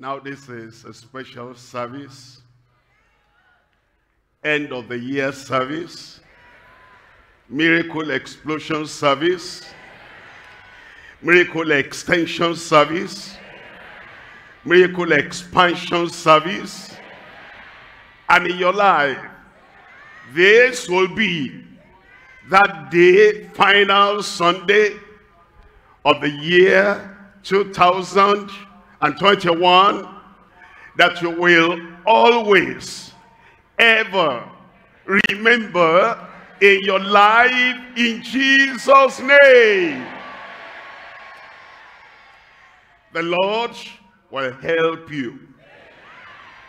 Now this is a special service. End of the year service. Miracle explosion service. Miracle extension service. Miracle expansion service. And in your life, this will be that day, final Sunday of the year 2021, that you will always, ever remember in your life in Jesus' name. The Lord will help you.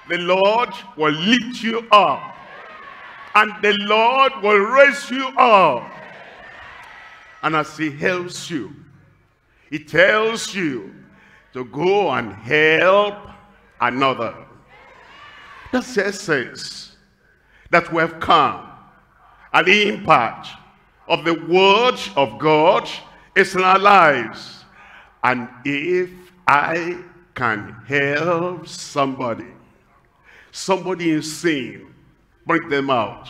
The Lord will lift you up. And the Lord will raise you up. And as he helps you, he tells you to go and help another. That's the that we have come. And the impact of the word of God is in our lives. And if I can help somebody, somebody in sin, bring them out.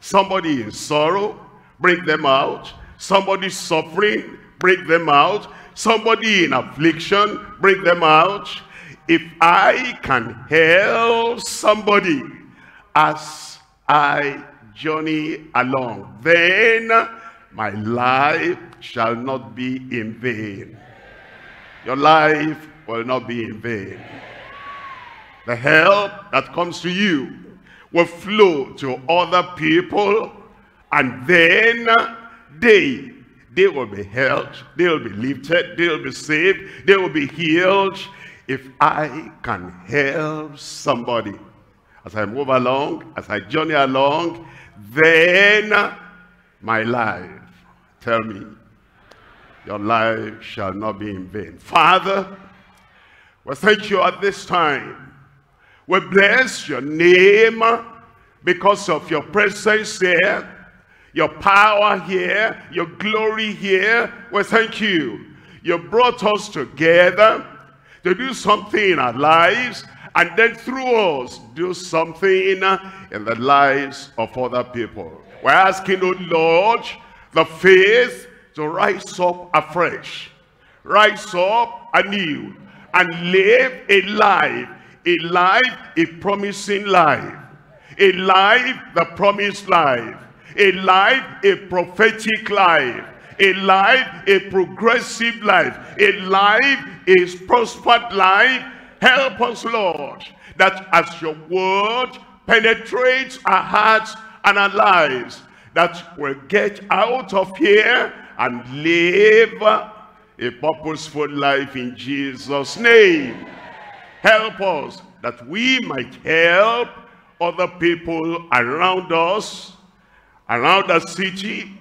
Somebody in sorrow, bring them out. Somebody suffering, bring them out. Somebody in affliction, break them out. If I can help somebody as I journey along, then my life shall not be in vain. Your life will not be in vain. The help that comes to you will flow to other people and then they they will be helped. They will be lifted. They will be saved. They will be healed. If i can help somebody as i move along as i journey along then my life tell me your life shall not be in vain. Father we thank you at this time. We bless your name because of your presence here, your power here, your glory here. We thank you. You brought us together to do something in our lives and then through us do something in the lives of other people. We're asking, oh Lord, the faith to rise up afresh, rise up anew, and live a life a life, a promising life. A life, the promised life. A life, a prophetic life. A life, a progressive life. A life, a prospered life. Help us, Lord, that as your word penetrates our hearts and our lives, that we'll get out of here and live a purposeful life in Jesus' name. Help us that we might help other people around us, around the city,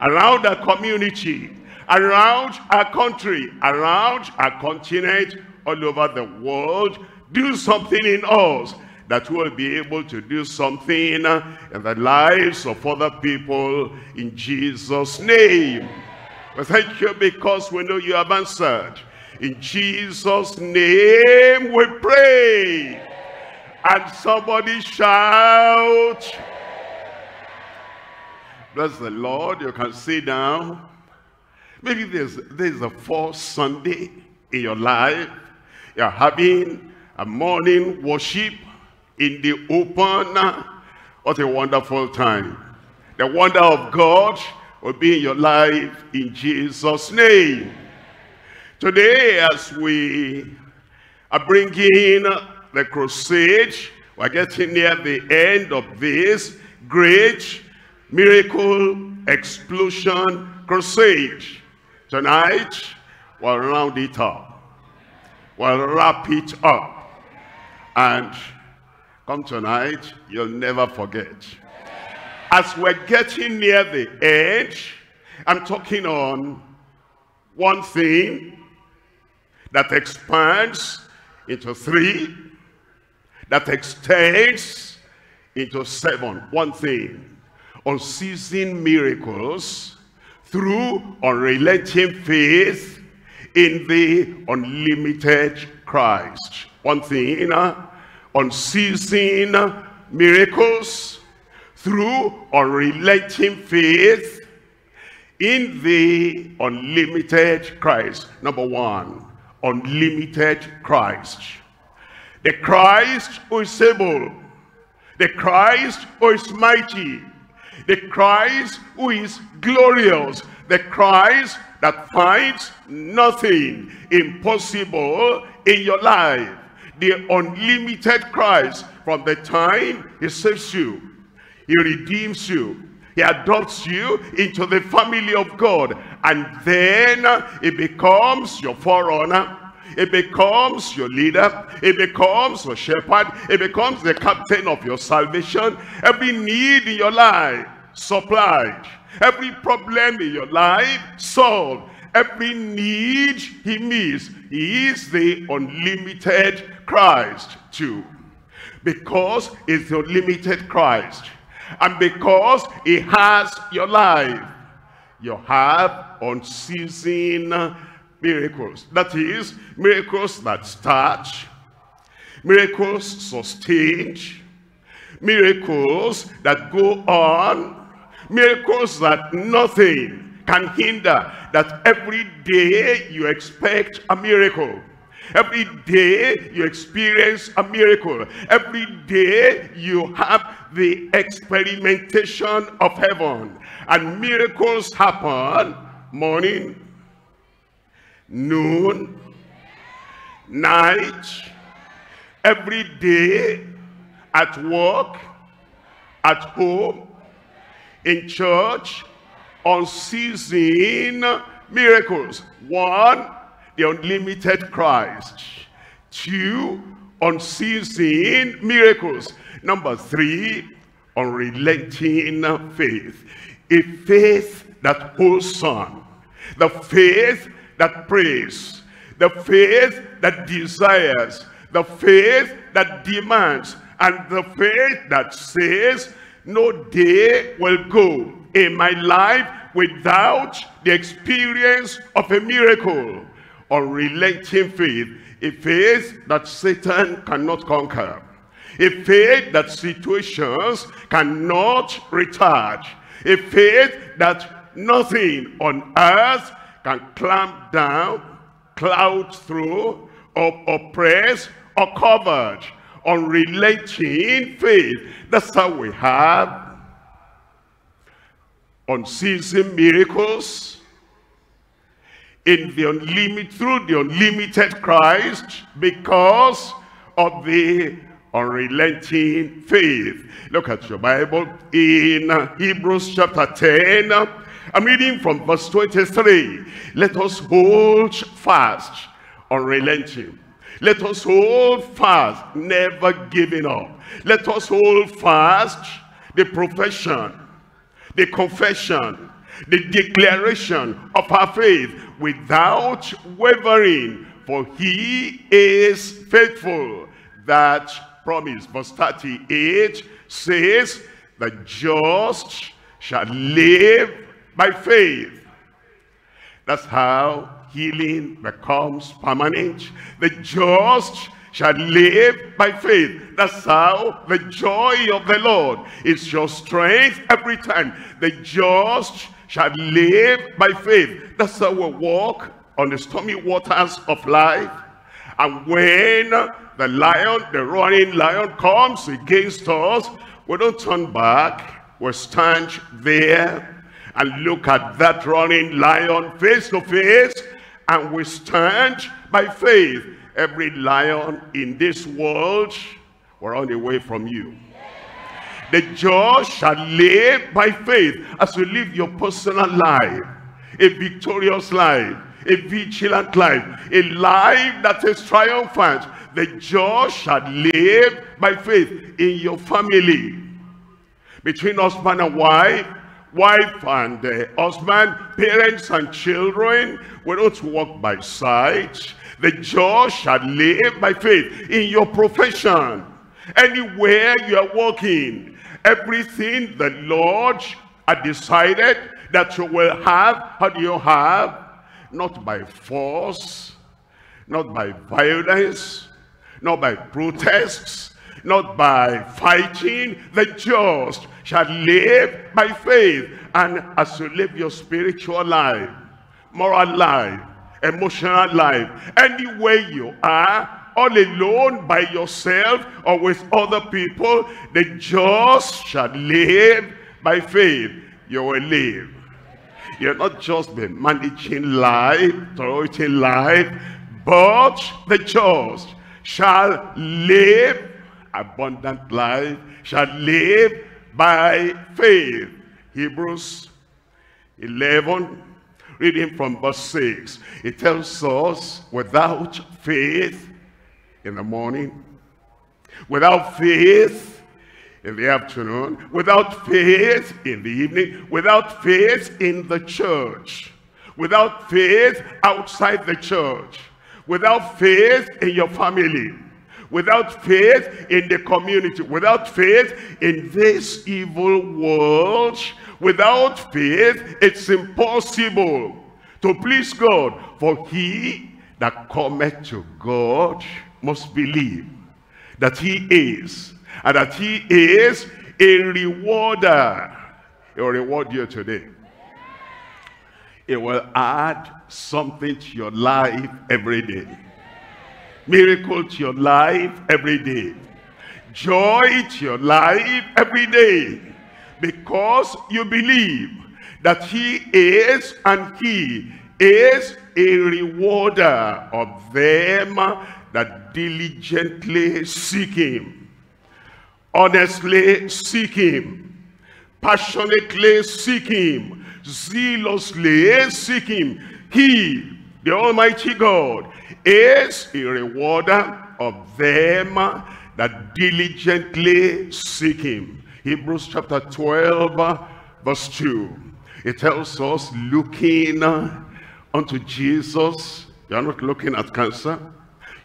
around our community, around our country, around our continent, all over the world. Do something in us that we will be able to do something in the lives of other people in Jesus' name. We thank you because we know you have answered. In Jesus' name we pray. And somebody shout. Bless the Lord. You can sit down. Maybe this, this is a fourth Sunday in your life. You're having a morning worship in the open. What a wonderful time. The wonder of God will be in your life in Jesus' name. Today, as we are bringing the crusade, we're getting near the end of this great miracle explosion crusade. Tonight, we'll round it up. We'll wrap it up. And come tonight, you'll never forget. As we're getting near the edge, I'm talking on one thing that expands into three, that extends into seven. One thing, unceasing miracles through unrelenting faith in the unlimited Christ. One thing, uh, unceasing miracles through unrelenting faith in the unlimited Christ. Number one, unlimited Christ. The Christ who is able. The Christ who is mighty. The Christ who is glorious. The Christ that finds nothing impossible in your life. The unlimited Christ from the time he saves you. He redeems you. He adopts you into the family of God. And then he becomes your forerunner. It becomes your leader. It becomes your shepherd. It becomes the captain of your salvation. Every need in your life supplied. Every problem in your life solved. Every need he meets. He is the unlimited Christ too. Because it's the unlimited Christ. And because he has your life, you have unceasing miracles. That is, miracles that start, miracles sustained, miracles that go on, miracles that nothing can hinder, that every day you expect a miracle. Every day you experience a miracle. Every day you have the experimentation of heaven. And miracles happen morning, noon, night, every day, at work, at home, in church, unceasing miracles. One, the unlimited Christ. Two, unceasing miracles. Number three, unrelenting faith. A faith that holds on. The faith that prays. The faith that desires. The faith that demands. And the faith that says, no day will go in my life without the experience of a miracle unrelenting faith, a faith that Satan cannot conquer, a faith that situations cannot retard, a faith that nothing on earth can clamp down, cloud through, or oppress, or cover. Unrelenting faith. That's how we have unceasing miracles, in the unlimited through the unlimited Christ because of the unrelenting faith. Look at your Bible in Hebrews chapter 10. I'm reading from verse 23. Let us hold fast, unrelenting. Let us hold fast, never giving up. Let us hold fast the profession, the confession, the declaration of our faith without wavering, for he is faithful. That promise, verse 38 says, the just shall live by faith. That's how healing becomes permanent. The just shall live by faith. That's how the joy of the Lord is your strength every time. The just shall live by faith. That's how we walk on the stormy waters of life. And when the lion, the roaring lion comes against us, we don't turn back. We stand there and look at that running lion face to face. And we stand by faith. Every lion in this world will run away from you. The just shall live by faith as you live your personal life, a victorious life, a vigilant life, a life that is triumphant. The just shall live by faith in your family. Between husband and wife, wife and uh, husband, parents and children, we don't walk by sight. The just shall live by faith in your profession. Anywhere you are walking, Everything the Lord had decided that you will have, how do you have? Not by force, not by violence, not by protests, not by fighting. The just shall live by faith. And as you live your spiritual life, moral life, emotional life, anywhere you are, all alone by yourself or with other people, the just shall live by faith. You will live. You're not just been managing life, tolerating life, but the just shall live abundant life, shall live by faith. Hebrews 11, reading from verse 6. It tells us, without faith in the morning, without faith in the afternoon, without faith in the evening, without faith in the church, without faith outside the church, without faith in your family, without faith in the community, without faith in this evil world, without faith, it's impossible to please God. For he that cometh to God must believe that he is, and that he is a rewarder. He will reward you today. It will add something to your life every day. Miracle to your life every day. Joy to your life every day. Because you believe that he is and he is a rewarder of them that diligently seek him. Honestly seek him. Passionately seek him. Zealously seek him. He, the Almighty God, is a rewarder of them that diligently seek him. Hebrews chapter 12, verse 2. It tells us looking unto Jesus. You're not looking at cancer.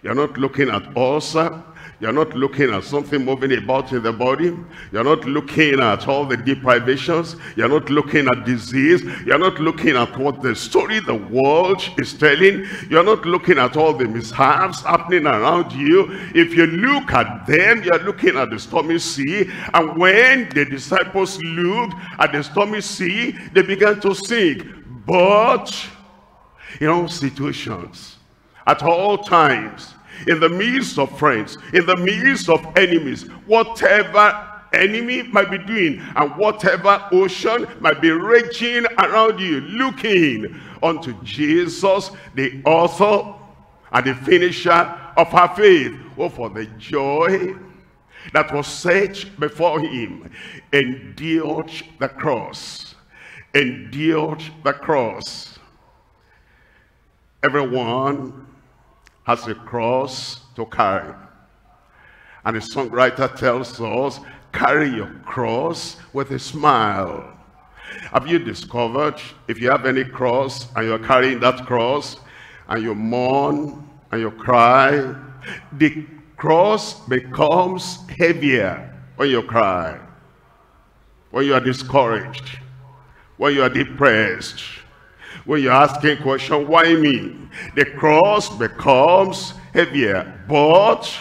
You're not looking at ulcer. You're not looking at something moving about in the body. You're not looking at all the deprivations. You're not looking at disease. You're not looking at what the story the world is telling. You're not looking at all the mishaps happening around you. If you look at them, you're looking at the stormy sea. And when the disciples looked at the stormy sea, they began to sink. But in all situations, at all times, in the midst of friends, in the midst of enemies, whatever enemy might be doing and whatever ocean might be raging around you, looking unto Jesus, the author and the finisher of our faith. Oh, for the joy that was set before him, endured the cross, endured the cross. Everyone has a cross to carry. And the songwriter tells us, carry your cross with a smile. Have you discovered, if you have any cross and you're carrying that cross, and you mourn and you cry, the cross becomes heavier when you cry, when you are discouraged, when you are depressed, when you're asking question, why me? The cross becomes heavier. But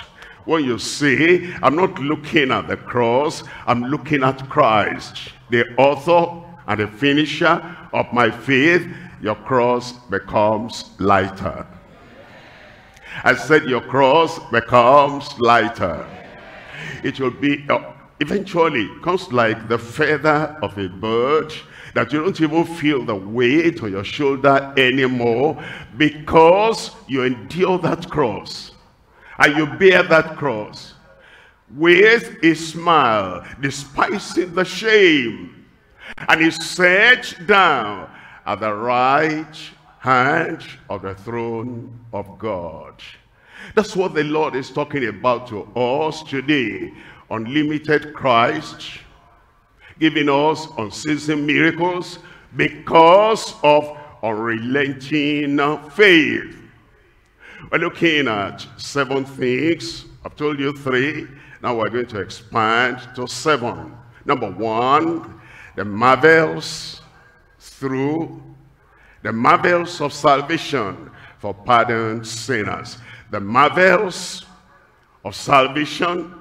when you say, I'm not looking at the cross, I'm looking at Christ, the author and the finisher of my faith, your cross becomes lighter. I said your cross becomes lighter. It will be, uh, eventually, comes like the feather of a bird that you don't even feel the weight on your shoulder anymore because you endure that cross and you bear that cross with a smile, despising the shame. And he sat down at the right hand of the throne of God. That's what the Lord is talking about to us today. Unlimited Christ, giving us unceasing miracles because of unrelenting faith. We're looking at seven things. I've told you three. Now we're going to expand to seven. Number one, the marvels through the marvels of salvation for pardoned sinners. The marvels of salvation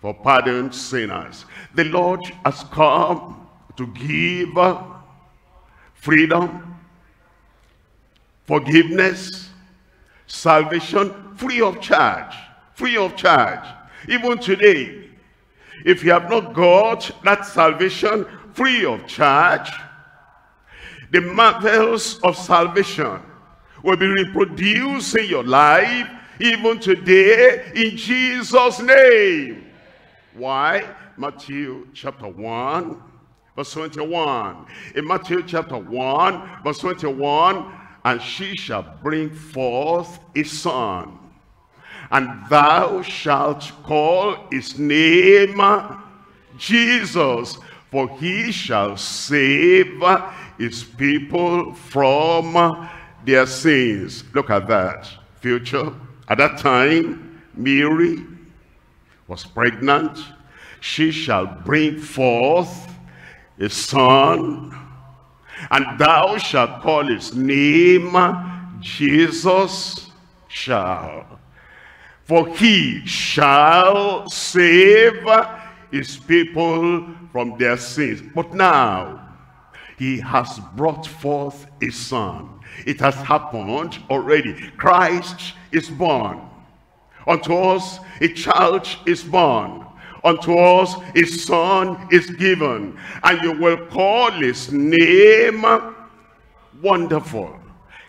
for pardoned sinners. The Lord has come to give freedom, forgiveness, salvation free of charge. Free of charge. Even today, if you have not got that salvation free of charge, the marvels of salvation will be reproduced in your life even today in Jesus' name. Why? Matthew chapter 1, verse 21. In Matthew chapter 1, verse 21, and she shall bring forth a son, and thou shalt call his name Jesus, for he shall save his people from their sins. Look at that. Future. At that time, Mary was pregnant. She shall bring forth a son, and thou shalt call his name Jesus shall. For he shall save his people from their sins. But now, he has brought forth a son. It has happened already. Christ is born. Unto us a child is born. Unto us a son is given. And you will call his name Wonderful.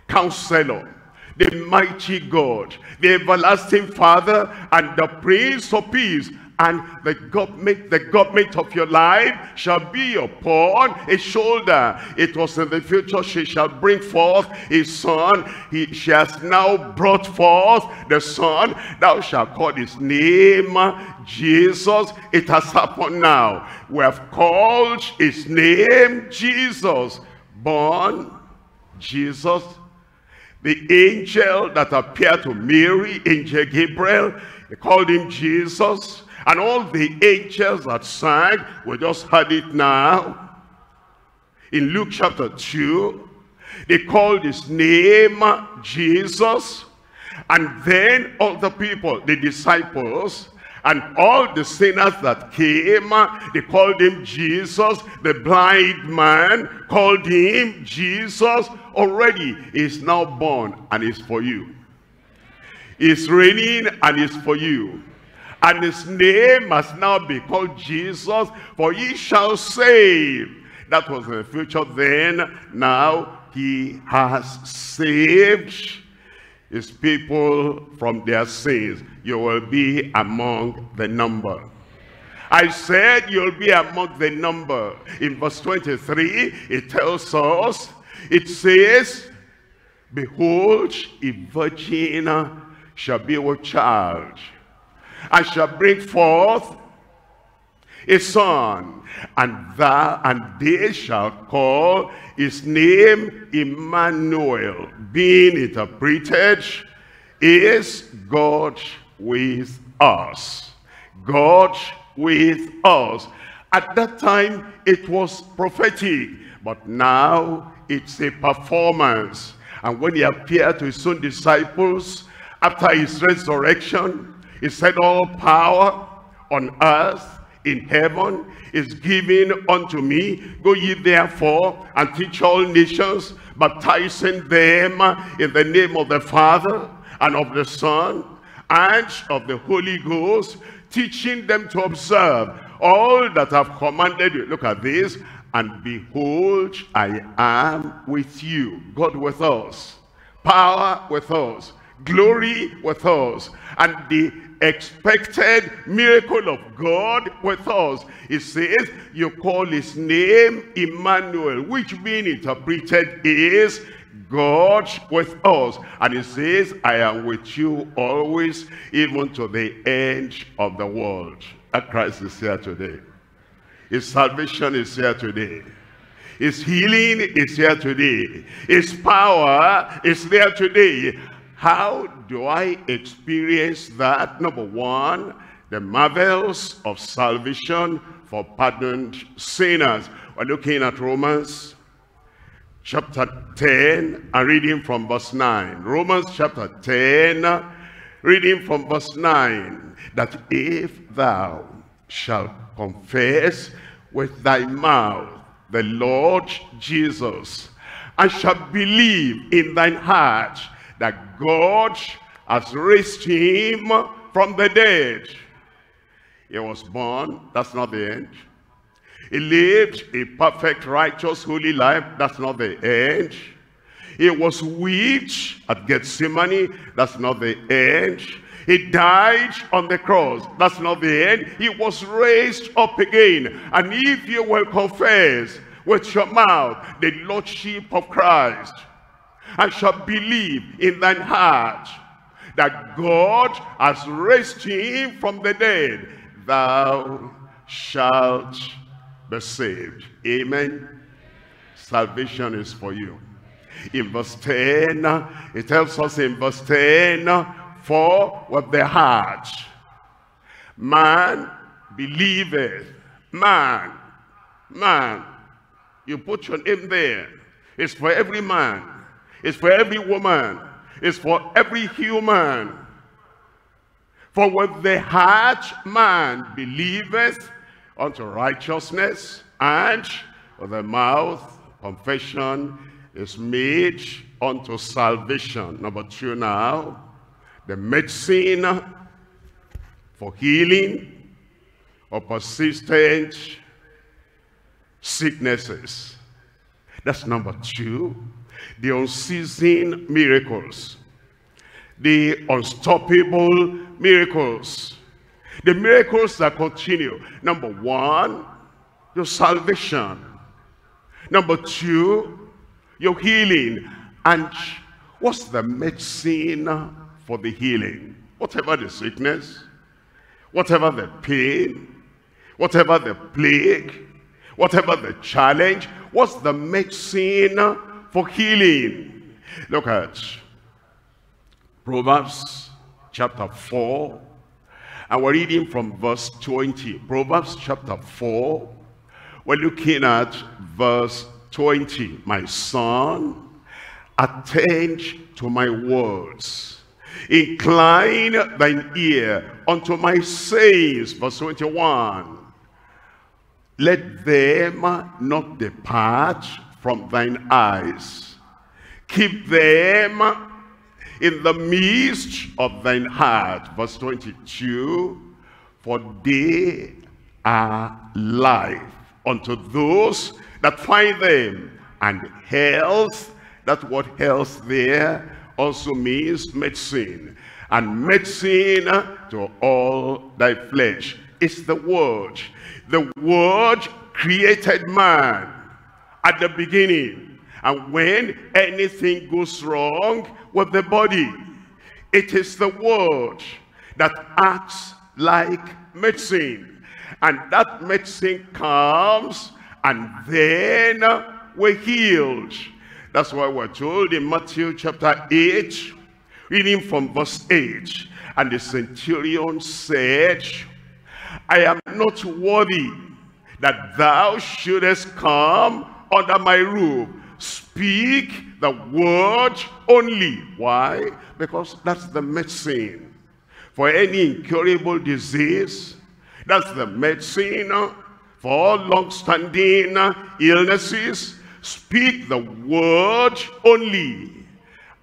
Counselor. The mighty God. The everlasting Father and the Prince of Peace and the government, the government of your life shall be upon his shoulder. It was in the future she shall bring forth his son. He, she has now brought forth the son. Thou shalt call his name Jesus. It has happened now. We have called his name Jesus. Born Jesus. The angel that appeared to Mary, angel Gabriel, he called him Jesus. And all the angels that sang, we just heard it now. In Luke chapter 2, they called his name Jesus. And then all the people, the disciples, and all the sinners that came, they called him Jesus. The blind man called him Jesus. Already is now born and is for you. Is reigning and is for you. And his name must now be called Jesus, for he shall save. That was the future then. Now he has saved his people from their sins. You will be among the number. I said you'll be among the number. In verse 23, it tells us, it says, Behold, a virgin shall be with child and shall bring forth a son, and that and they shall call his name Emmanuel, being interpreted is God with us. God with us. At that time, it was prophetic, but now it's a performance. And when he appeared to his own disciples after his resurrection, he said, all power on earth, in heaven, is given unto me. Go ye therefore and teach all nations, baptizing them in the name of the Father and of the Son and of the Holy Ghost, teaching them to observe all that I've commanded you. Look at this. And behold, I am with you. God with us. Power with us. Glory with us. And the expected miracle of God with us. It says, you call his name Emmanuel, which being interpreted is God with us. And it says, I am with you always, even to the end of the world. That Christ is here today. His salvation is here today. His healing is here today. His power is there today. How do I experience that? Number one, the marvels of salvation for pardoned sinners. We're looking at Romans chapter 10 and reading from verse 9. Romans chapter 10, reading from verse 9. That if thou shalt confess with thy mouth the Lord Jesus, and shalt believe in thine heart that God has raised him from the dead. He was born, that's not the end. He lived a perfect, righteous, holy life, that's not the end. He was weak at Gethsemane, that's not the end. He died on the cross. That's not the end. He was raised up again. And if you will confess with your mouth the Lordship of Christ, and shall believe in thine heart that God has raised him from the dead, thou shalt be saved. Amen. Salvation is for you. In verse 10, it tells us in verse 10, for with the heart man believeth man man you put your name there it's for every man it's for every woman it's for every human for with the heart man believeth unto righteousness and with the mouth confession is made unto salvation number two now the medicine for healing or persistent sicknesses. That's number two. The unceasing miracles. The unstoppable miracles. The miracles that continue. Number one, your salvation. Number two, your healing. And what's the medicine for the healing. Whatever the sickness, whatever the pain, whatever the plague, whatever the challenge, what's the medicine for healing? Look at Proverbs chapter 4, and we're reading from verse 20. Proverbs chapter 4, we're looking at verse 20. My son, attend to my words Incline thine ear unto my sayings. Verse 21. Let them not depart from thine eyes. Keep them in the midst of thine heart. Verse 22. For they are life unto those that find them, and health, that what health there, also means medicine. And medicine to all thy flesh. is the word. The word created man at the beginning. And when anything goes wrong with the body, it is the word that acts like medicine. And that medicine comes and then we're healed. That's why we're told in Matthew chapter 8, reading from verse 8, and the centurion said, I am not worthy that thou shouldest come under my roof. Speak the word only. Why? Because that's the medicine. For any incurable disease, that's the medicine. For long-standing illnesses, Speak the word only,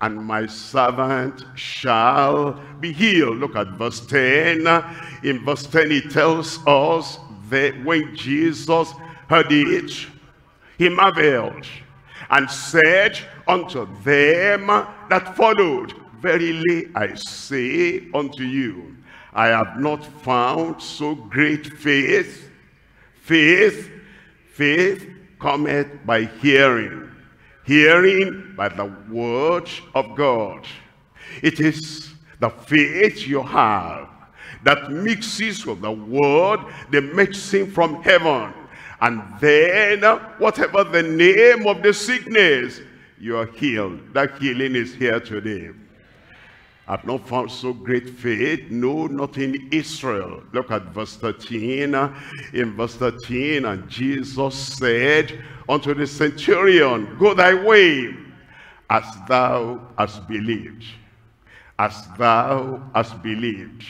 and my servant shall be healed. Look at verse 10. In verse 10, it tells us that when Jesus heard it, he marveled and said unto them that followed, Verily I say unto you, I have not found so great faith, faith, faith cometh by hearing, hearing by the word of God. It is the faith you have that mixes with the word, the medicine from heaven. And then, whatever the name of the sickness, you are healed. That healing is here today. I've not found so great faith, no, not in Israel. Look at verse 13. In verse 13, and Jesus said unto the centurion, Go thy way, as thou hast believed. As thou hast believed.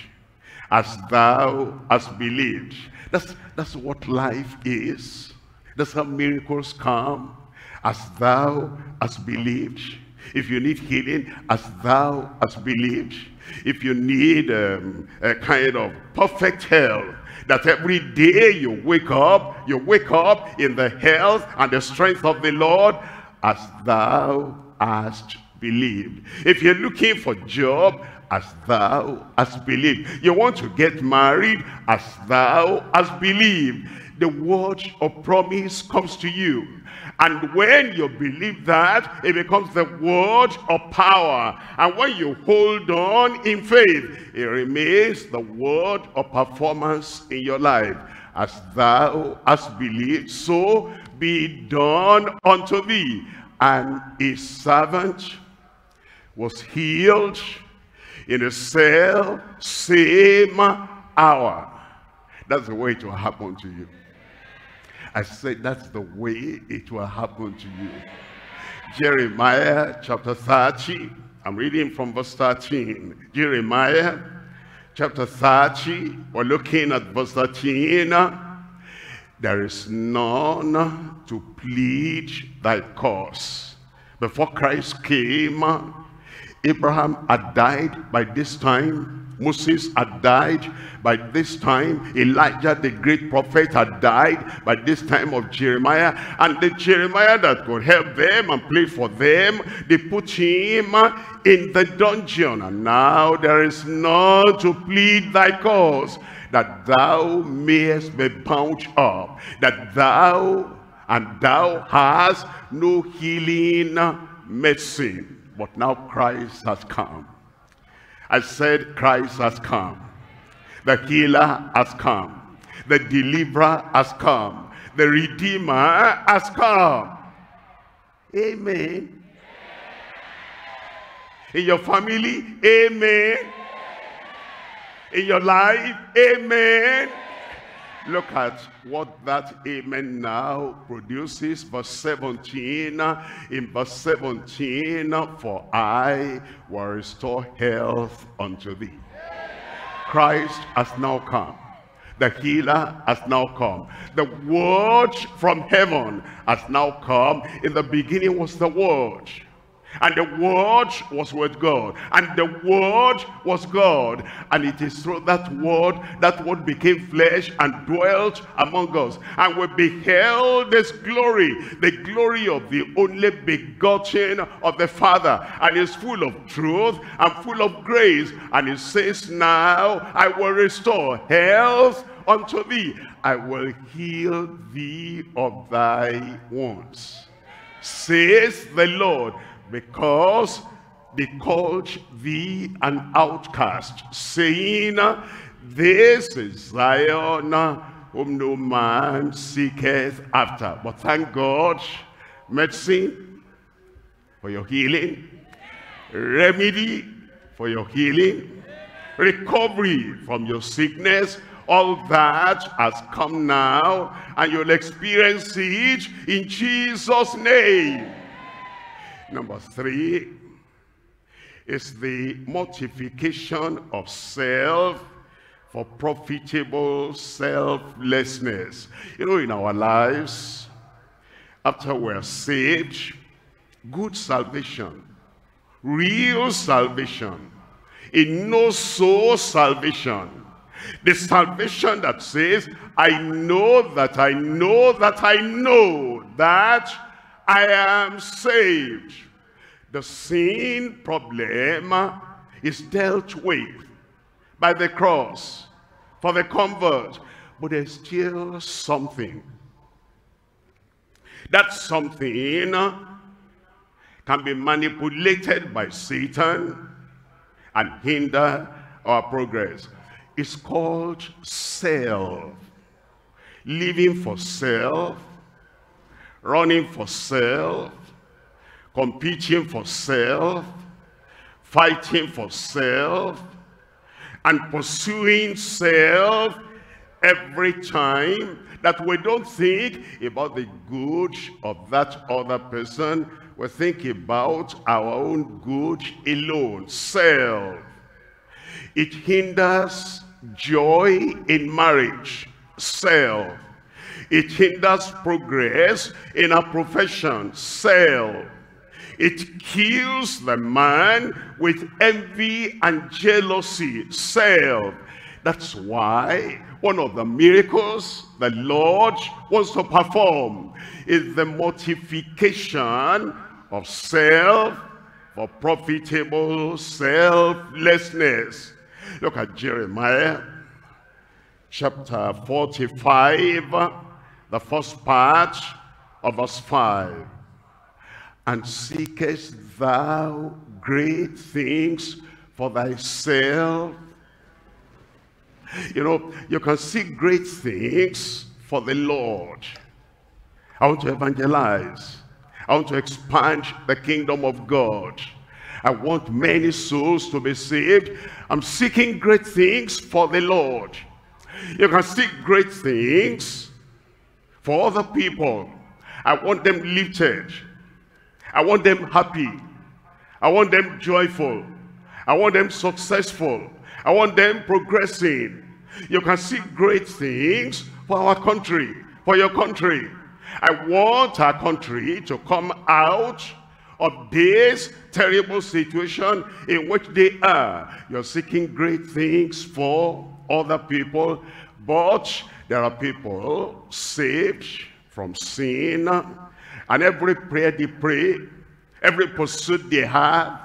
As thou hast believed. That's, that's what life is. That's how miracles come. As thou hast believed if you need healing, as thou hast believed. If you need um, a kind of perfect health, that every day you wake up, you wake up in the health and the strength of the Lord, as thou hast believed. If you're looking for job, as thou hast believed. You want to get married, as thou hast believed. The word of promise comes to you and when you believe that, it becomes the word of power. And when you hold on in faith, it remains the word of performance in your life. As thou hast believed, so be done unto thee. And his servant was healed in the same same hour. That's the way it will happen to you. I said that's the way it will happen to you. Jeremiah chapter 30. I'm reading from verse 13. Jeremiah chapter 30. We're looking at verse 13. There is none to plead thy cause. Before Christ came, Abraham had died by this time. Moses had died by this time. Elijah, the great prophet, had died by this time of Jeremiah. And the Jeremiah that could help them and plead for them, they put him in the dungeon. And now there is none to plead thy cause, that thou mayest be bound up, that thou and thou hast no healing medicine. But now Christ has come I said Christ has come. The healer has come. The deliverer has come. The redeemer has come. Amen. In your family, amen. In your life, amen. Look at what that amen now produces. Verse 17. In verse 17, for I will restore health unto thee. Christ has now come. The healer has now come. The word from heaven has now come. In the beginning was the word and the Word was with God. And the Word was God. And it is through that Word, that Word became flesh and dwelt among us. And we beheld this glory, the glory of the only begotten of the Father. And is full of truth and full of grace. And it says, now I will restore health unto thee. I will heal thee of thy wounds. Says the Lord because they called thee an outcast, saying, This is Zion, whom no man seeketh after. But thank God, medicine for your healing, remedy for your healing, recovery from your sickness, all that has come now, and you'll experience it in Jesus' name. Number three is the mortification of self for profitable selflessness. You know, in our lives, after we're saved, good salvation, real salvation, in no soul salvation, the salvation that says, I know that I know that I know that I am saved. The sin problem is dealt with by the cross for the convert. But there's still something. That something can be manipulated by Satan and hinder our progress. It's called self. Living for self running for self, competing for self, fighting for self and pursuing self every time that we don't think about the good of that other person. We think about our own good alone, self. It hinders joy in marriage, self. It hinders progress in a profession, self. It kills the man with envy and jealousy, self. That's why one of the miracles the Lord wants to perform is the mortification of self for profitable selflessness. Look at Jeremiah chapter 45, the first part of verse 5. And seekest thou great things for thyself you know, you can seek great things for the Lord. I want to evangelize. I want to expand the kingdom of God. I want many souls to be saved. I'm seeking great things for the Lord. You can seek great things for other people. I want them lifted. I want them happy. I want them joyful. I want them successful. I want them progressing. You can see great things for our country, for your country. I want our country to come out of this terrible situation in which they are. You're seeking great things for other people, but there are people saved from sin, and every prayer they pray, every pursuit they have,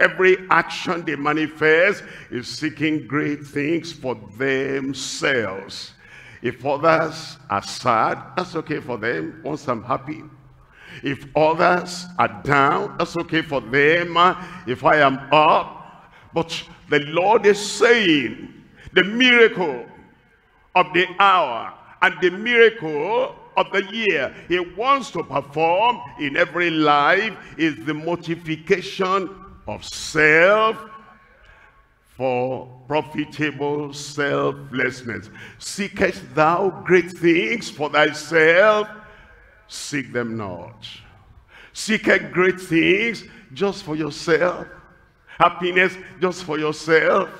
Every action they manifest is seeking great things for themselves. If others are sad, that's okay for them. Once I'm happy. If others are down, that's okay for them. If I am up. But the Lord is saying, the miracle of the hour and the miracle of the year he wants to perform in every life is the mortification of self for profitable selflessness. Seekest thou great things for thyself? Seek them not. Seekest great things just for yourself. Happiness just for yourself.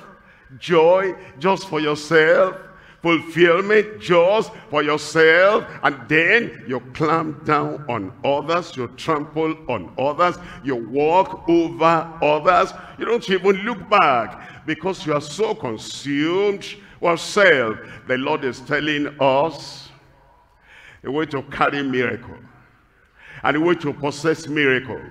Joy just for yourself fulfillment just for yourself and then you clamp down on others you trample on others you walk over others. You don't even look back because you are so consumed. With self the lord is telling us a way to carry miracle and a way to possess miracle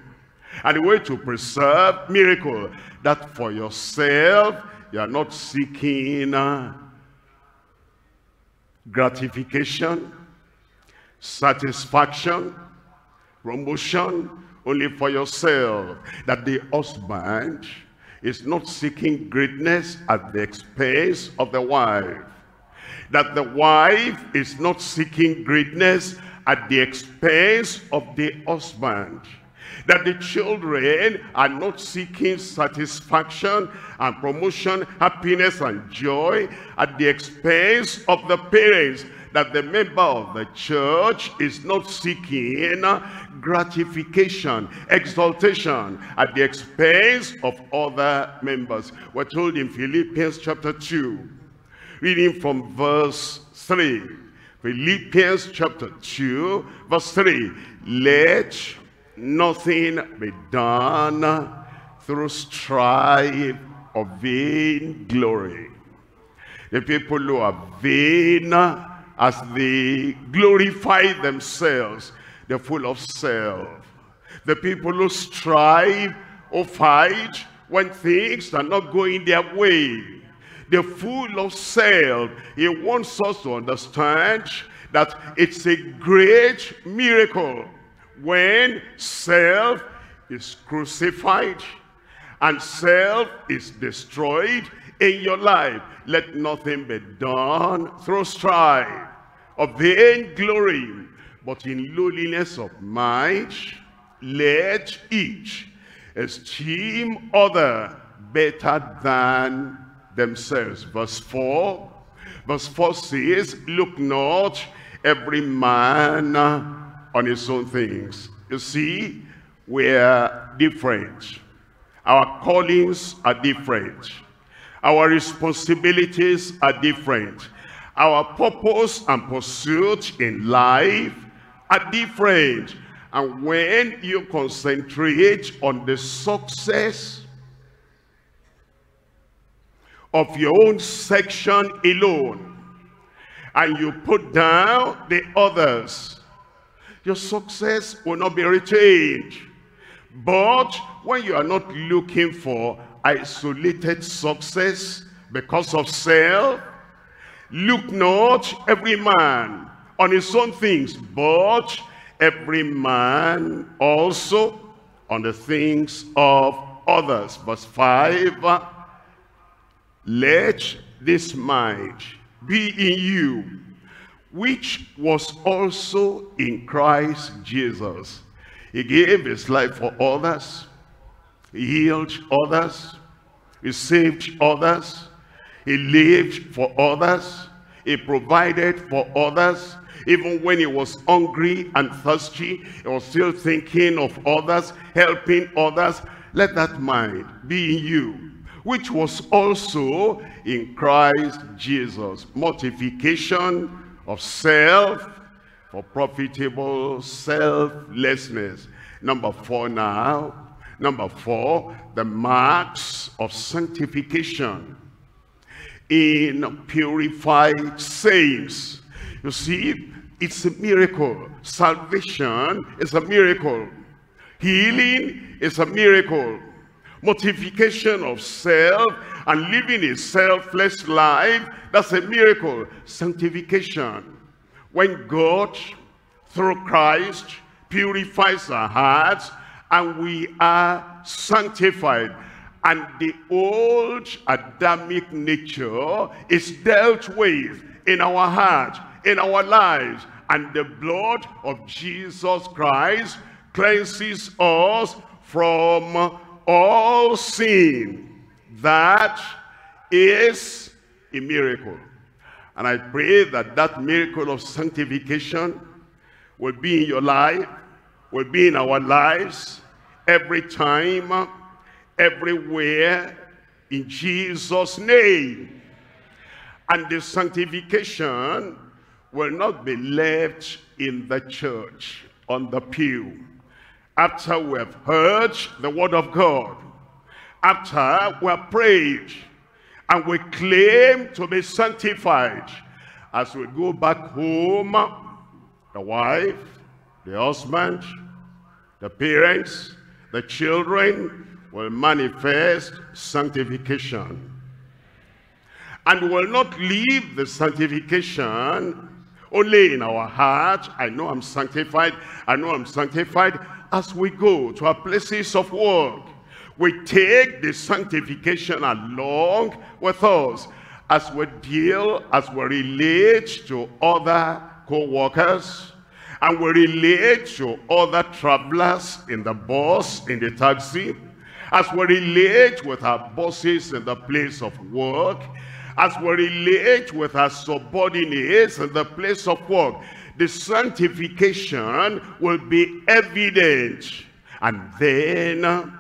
and a way to preserve miracle that for yourself you are not seeking uh, gratification, satisfaction, promotion only for yourself. That the husband is not seeking greatness at the expense of the wife. That the wife is not seeking greatness at the expense of the husband that the children are not seeking satisfaction and promotion, happiness and joy at the expense of the parents, that the member of the church is not seeking gratification, exaltation at the expense of other members. We're told in Philippians chapter 2, reading from verse 3. Philippians chapter 2, verse 3. Let nothing be done through strife or vain glory. The people who are vain as they glorify themselves, they're full of self. The people who strive or fight when things are not going their way, they're full of self. He wants us to understand that it's a great miracle when self is crucified and self is destroyed in your life, let nothing be done through strife of vain glory, but in lowliness of mind, let each esteem other better than themselves. Verse 4, verse 4 says, Look not every man on his own things. You see, we're different. Our callings are different. Our responsibilities are different. Our purpose and pursuit in life are different. And when you concentrate on the success of your own section alone, and you put down the others, your success will not be retained. But when you are not looking for isolated success because of self, look not every man on his own things, but every man also on the things of others. Verse 5, let this mind be in you, which was also in Christ Jesus. He gave his life for others. He healed others. He saved others. He lived for others. He provided for others. Even when he was hungry and thirsty, he was still thinking of others, helping others. Let that mind be in you, which was also in Christ Jesus. Mortification of self for profitable selflessness. Number four now. Number four, the marks of sanctification in purified saints. You see, it's a miracle. Salvation is a miracle. Healing is a miracle. Mortification of self and living a selfless life, that's a miracle. Sanctification. When God, through Christ, purifies our hearts and we are sanctified and the old Adamic nature is dealt with in our heart, in our lives. And the blood of Jesus Christ cleanses us from all sin. That is a miracle. And I pray that that miracle of sanctification will be in your life, will be in our lives, every time, everywhere, in Jesus' name. And the sanctification will not be left in the church, on the pew. After we have heard the word of God, after we have prayed, and we claim to be sanctified, as we go back home, the wife, the husband, the parents, the children will manifest sanctification. And will not leave the sanctification only in our heart. I know I'm sanctified. I know I'm sanctified. As we go to our places of work, we take the sanctification along with us as we deal, as we relate to other co-workers, and we relate to other travelers in the bus, in the taxi, as we relate with our bosses in the place of work, as we relate with our subordinates in the place of work, the sanctification will be evident. And then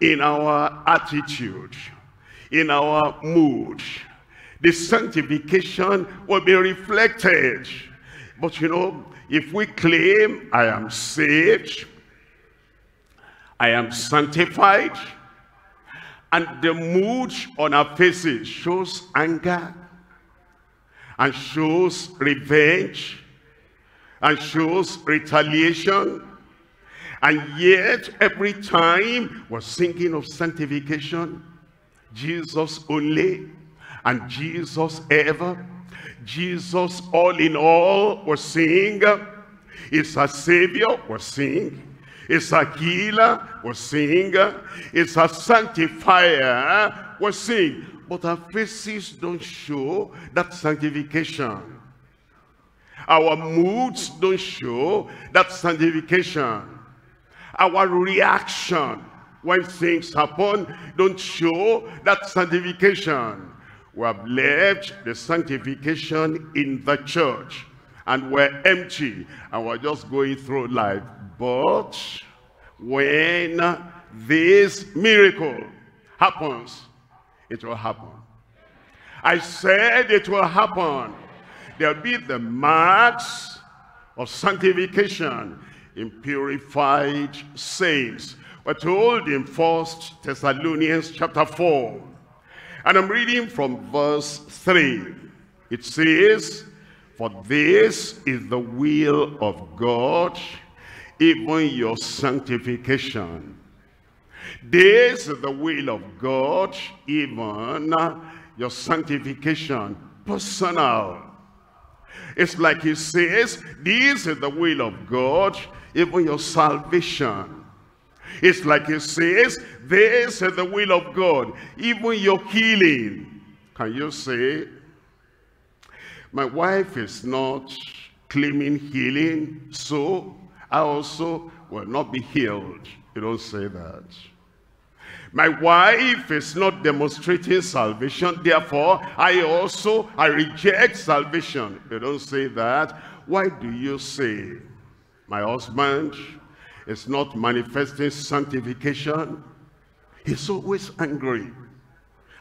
in our attitude, in our mood, the sanctification will be reflected. But you know, if we claim, I am saved, I am sanctified, and the mood on our faces shows anger, and shows revenge, and shows retaliation, and yet every time we're thinking of sanctification, Jesus only, and Jesus ever, Jesus all in all, we're seeing. It's a Savior, we're seeing. It's a healer, we're seeing. It's a sanctifier, we're seeing. But our faces don't show that sanctification. Our moods don't show that sanctification. Our reaction when things happen, don't show that sanctification. We have left the sanctification in the church and we're empty and we're just going through life. But when this miracle happens, it will happen. I said it will happen. There'll be the marks of sanctification in purified saints. We're told in First Thessalonians chapter 4. And I'm reading from verse 3. It says, For this is the will of God, even your sanctification. This is the will of God, even your sanctification, personal. It's like he says, this is the will of God, even your salvation. It's like he says, this is the will of God, even your healing. Can you say, my wife is not claiming healing, so I also will not be healed. You don't say that. My wife is not demonstrating salvation, therefore I also, I reject salvation. You don't say that. Why do you say, my husband is not manifesting sanctification? He's always angry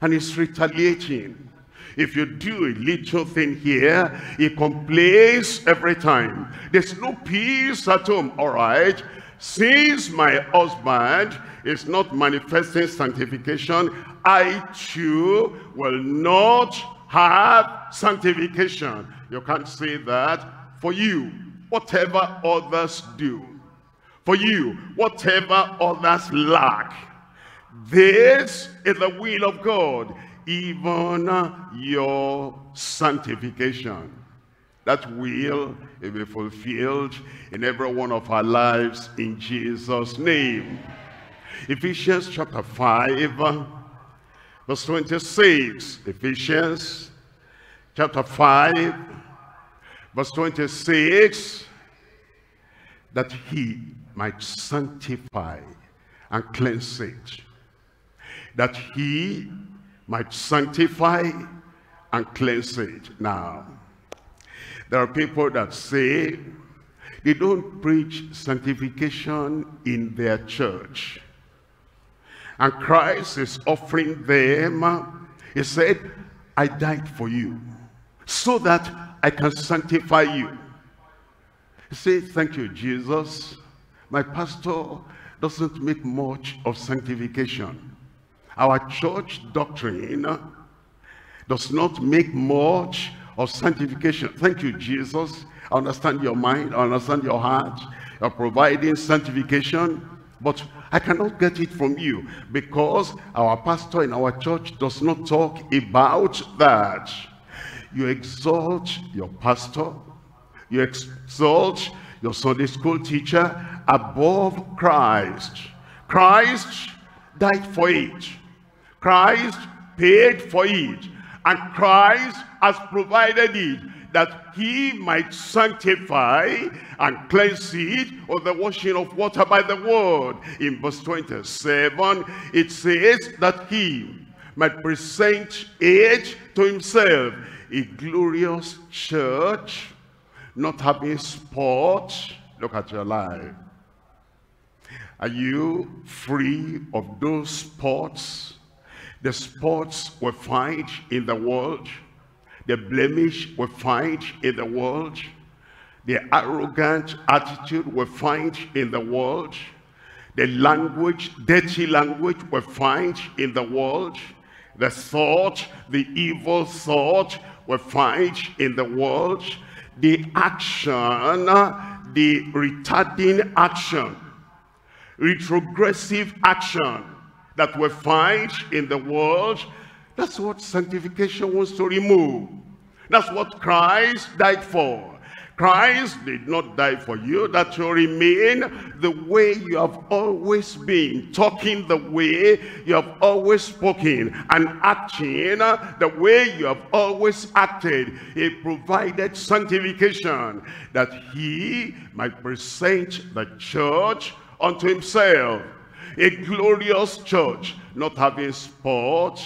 and he's retaliating. If you do a little thing here, he complains every time. There's no peace at home. All right, since my husband is not manifesting sanctification, I too will not have sanctification. You can't say that for you. Whatever others do, for you, whatever others lack, this is the will of God, even your sanctification. That will will be fulfilled in every one of our lives in Jesus' name. Ephesians chapter 5, verse 26. Ephesians chapter 5, verse 26. That he might sanctify and cleanse it. That he might sanctify and cleanse it. Now, there are people that say they don't preach sanctification in their church. And Christ is offering them, he said, I died for you so that I can sanctify you. He said, thank you, Jesus. My pastor doesn't make much of sanctification. Our church doctrine does not make much of sanctification. Thank you, Jesus. I understand your mind. I understand your heart. You're providing sanctification. But I cannot get it from you because our pastor in our church does not talk about that. You exalt your pastor. You exalt your Sunday school teacher above Christ. Christ died for it. Christ paid for it. And Christ has provided it that he might sanctify and cleanse it of the washing of water by the word. In verse 27, it says that he might present it to himself, a glorious church, not having spot. Look at your life. Are you free of those spots? The spots we find in the world. The blemish we find in the world, the arrogant attitude we find in the world, the language, dirty language we find in the world, the thought, the evil thought we find in the world, the action, the retarding action, retrogressive action that we find in the world that's what sanctification wants to remove. That's what Christ died for. Christ did not die for you, that you remain the way you have always been, talking the way you have always spoken, and acting the way you have always acted. He provided sanctification, that he might present the church unto himself A glorious church, not having spot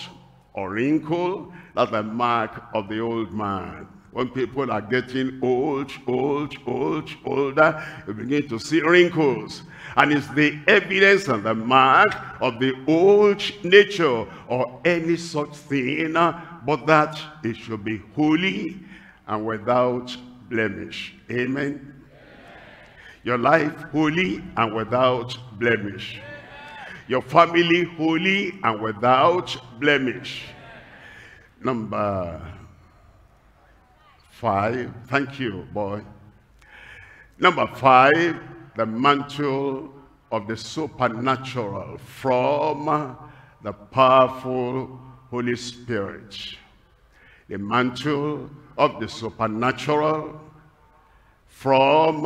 or wrinkle. That's the mark of the old man. When people are getting old, old, old, older, you begin to see wrinkles. And it's the evidence and the mark of the old nature or any such thing, uh, but that it should be holy and without blemish. Amen. Your life holy and without blemish. Your family holy and without blemish. Number five. Thank you, boy. Number five, the mantle of the supernatural from the powerful Holy Spirit. The mantle of the supernatural from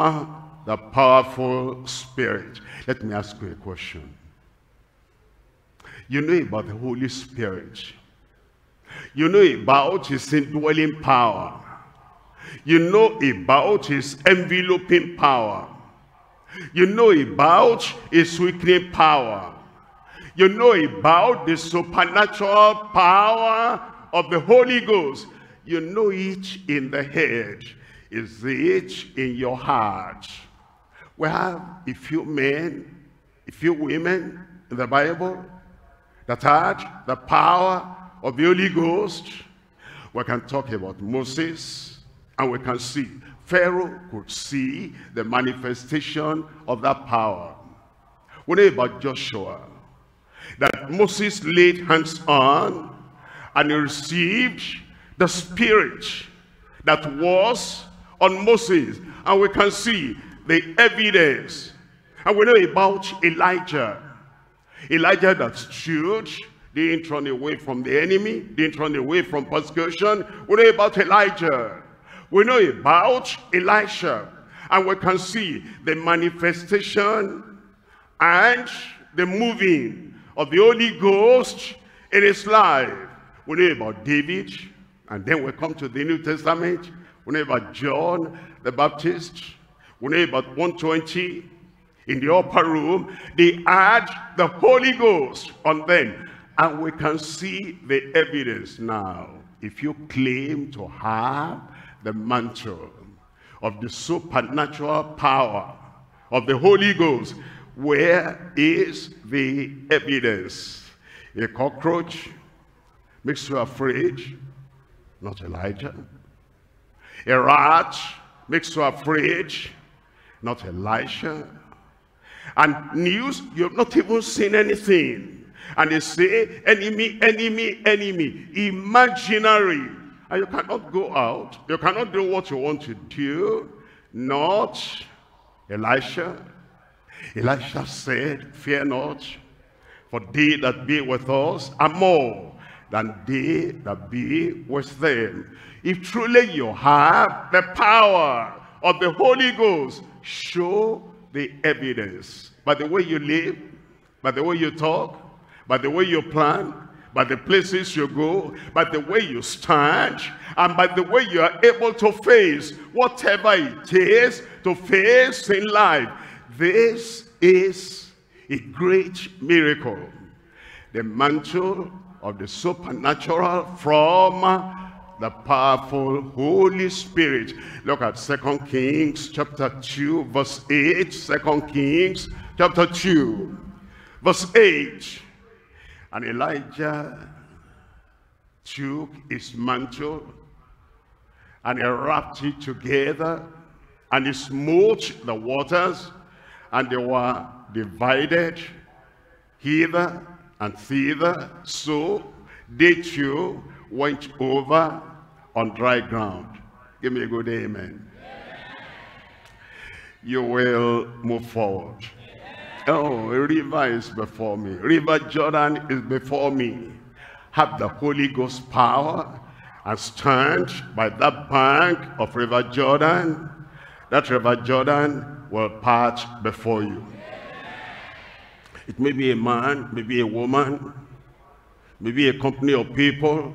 the powerful spirit. Let me ask you a question. You know about the Holy Spirit. You know about his indwelling power. You know about his enveloping power. You know about his weakening power. You know about the supernatural power of the Holy Ghost. You know it in the head. Is it in your heart? We have a few men, a few women in the Bible that had the power of the Holy Ghost. We can talk about Moses and we can see Pharaoh could see the manifestation of that power. We know about Joshua that Moses laid hands on and he received the spirit that was on Moses and we can see the evidence. And we know about Elijah. Elijah that stood, didn't run away from the enemy, didn't run away from persecution. We know about Elijah. We know about Elisha. And we can see the manifestation and the moving of the Holy Ghost in his life. We know about David. And then we come to the New Testament. We know about John the Baptist. We know about 120 in the upper room. They add the Holy Ghost on them. And we can see the evidence now. If you claim to have the mantle of the supernatural power of the Holy Ghost, where is the evidence? A cockroach makes you afraid, not Elijah. A rat makes you afraid, not Elisha. And news, you've not even seen anything. And they say, enemy, enemy, enemy, imaginary. And you cannot go out. You cannot do what you want to do. Not Elisha. Elisha said, fear not, for they that be with us are more than they that be with them. If truly you have the power of the Holy Ghost, show the evidence. By the way you live, by the way you talk, by the way you plan, by the places you go, by the way you stand, and by the way you are able to face whatever it is to face in life. This is a great miracle. The mantle of the supernatural from the powerful Holy Spirit. Look at Second Kings chapter 2 verse 8. Second Kings chapter 2 verse 8. And Elijah took his mantle and he wrapped it together and he smote the waters and they were divided hither and thither. So they two went over on dry ground. Give me a good amen. You will move forward. Oh, a river is before me. River Jordan is before me. Have the Holy Ghost power and stand by that bank of River Jordan. That River Jordan will part before you. It may be a man, maybe a woman, maybe a company of people,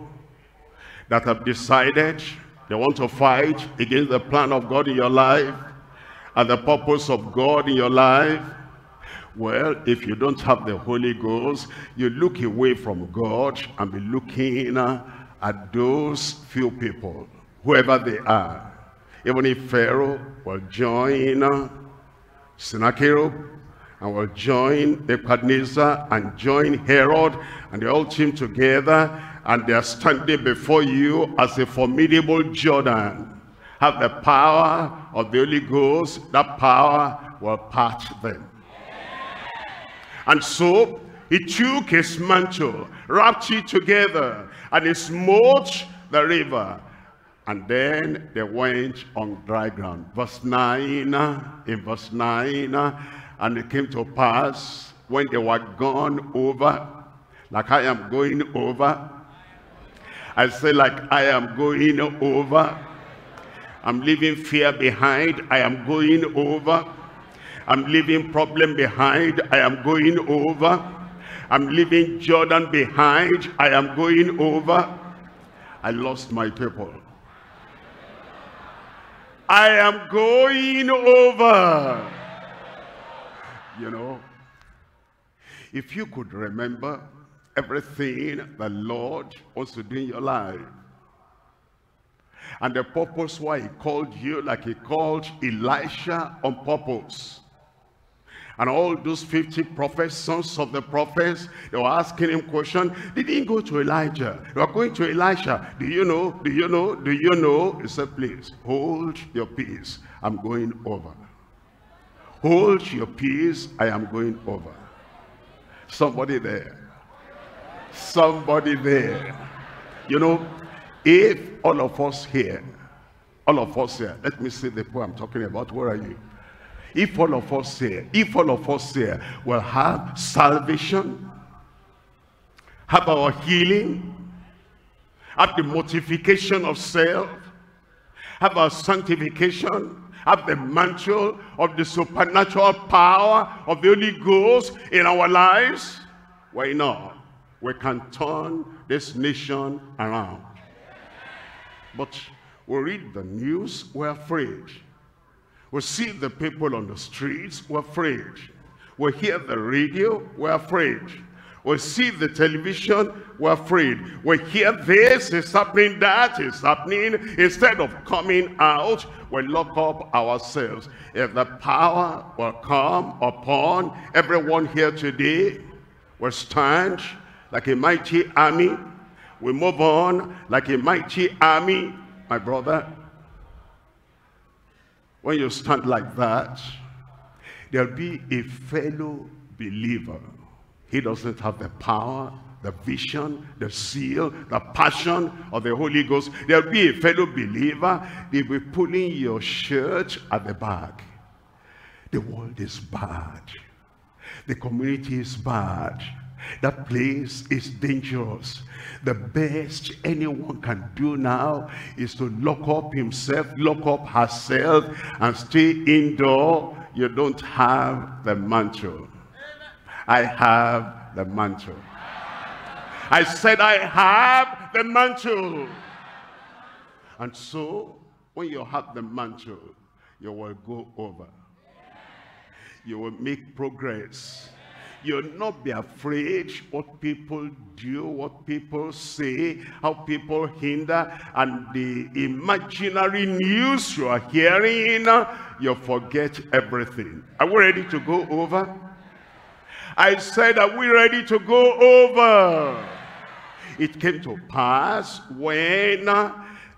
that have decided they want to fight against the plan of God in your life and the purpose of God in your life. Well, if you don't have the Holy Ghost, you look away from God and be looking at those few people, whoever they are. Even if Pharaoh will join Sennacherib and will join Nebuchadnezzar and join Herod and they all team together and they are standing before you as a formidable Jordan. Have the power of the Holy Ghost, that power will part them. And so he took his mantle, wrapped it together, and he smote the river. And then they went on dry ground. Verse 9, in verse 9, and it came to pass when they were gone over, like I am going over. I say like I am going over. I'm leaving fear behind. I am going over. I'm leaving problem behind. I am going over. I'm leaving Jordan behind. I am going over. I lost my people. I am going over. You know, if you could remember everything the Lord wants to do in your life, and the purpose why he called you like he called Elisha on purpose. And all those 50 prophets, sons of the prophets, they were asking him question. They didn't go to Elijah. They were going to Elisha. Do you know? Do you know? Do you know? He said, please, hold your peace. I'm going over. Hold your peace. I am going over. Somebody there. Somebody there. You know, if all of us here, all of us here, let me see the point I'm talking about. Where are you? if all of us here, if all of us here will have salvation, have our healing, have the mortification of self, have our sanctification, have the mantle of the supernatural power of the Holy Ghost in our lives, why not? We can turn this nation around. But we read the news, we're afraid. We see the people on the streets, we're afraid. We hear the radio, we're afraid. We see the television, we're afraid. We hear this is happening, that is happening. Instead of coming out, we lock up ourselves. If the power will come upon everyone here today, we stand like a mighty army. We move on like a mighty army, my brother, when you stand like that, there'll be a fellow believer. He doesn't have the power, the vision, the zeal, the passion of the Holy Ghost. There'll be a fellow believer. They'll be pulling your shirt at the back. The world is bad. The community is bad. That place is dangerous. The best anyone can do now is to lock up himself, lock up herself, and stay indoor. You don't have the mantle. I have the mantle. I said I have the mantle. And so, when you have the mantle, you will go over. You will make progress You'll not be afraid what people do, what people say, how people hinder, and the imaginary news you are hearing, you forget everything. Are we ready to go over? I said, are we ready to go over? It came to pass when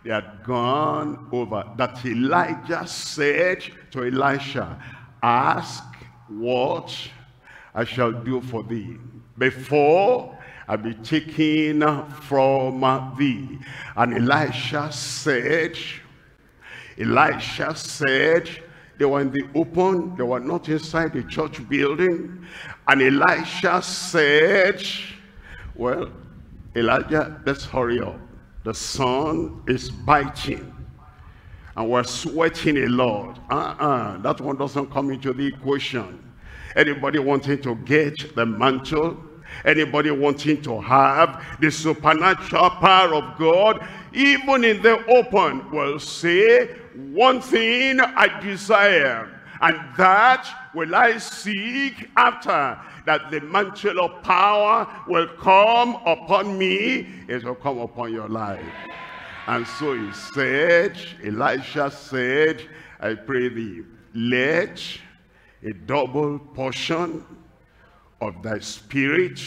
they had gone over that Elijah said to Elisha, ask what I shall do for thee before I be taken from thee. And Elisha said, Elisha said, they were in the open, they were not inside the church building. And Elisha said, well, Elijah, let's hurry up. The sun is biting. And we're sweating a lot. Uh-uh, that one doesn't come into the equation. Anybody wanting to get the mantle? Anybody wanting to have the supernatural power of God, even in the open, will say, one thing I desire, and that will I seek after that the mantle of power will come upon me, it will come upon your life. And so he said, Elisha said, I pray thee, let a double portion of thy spirit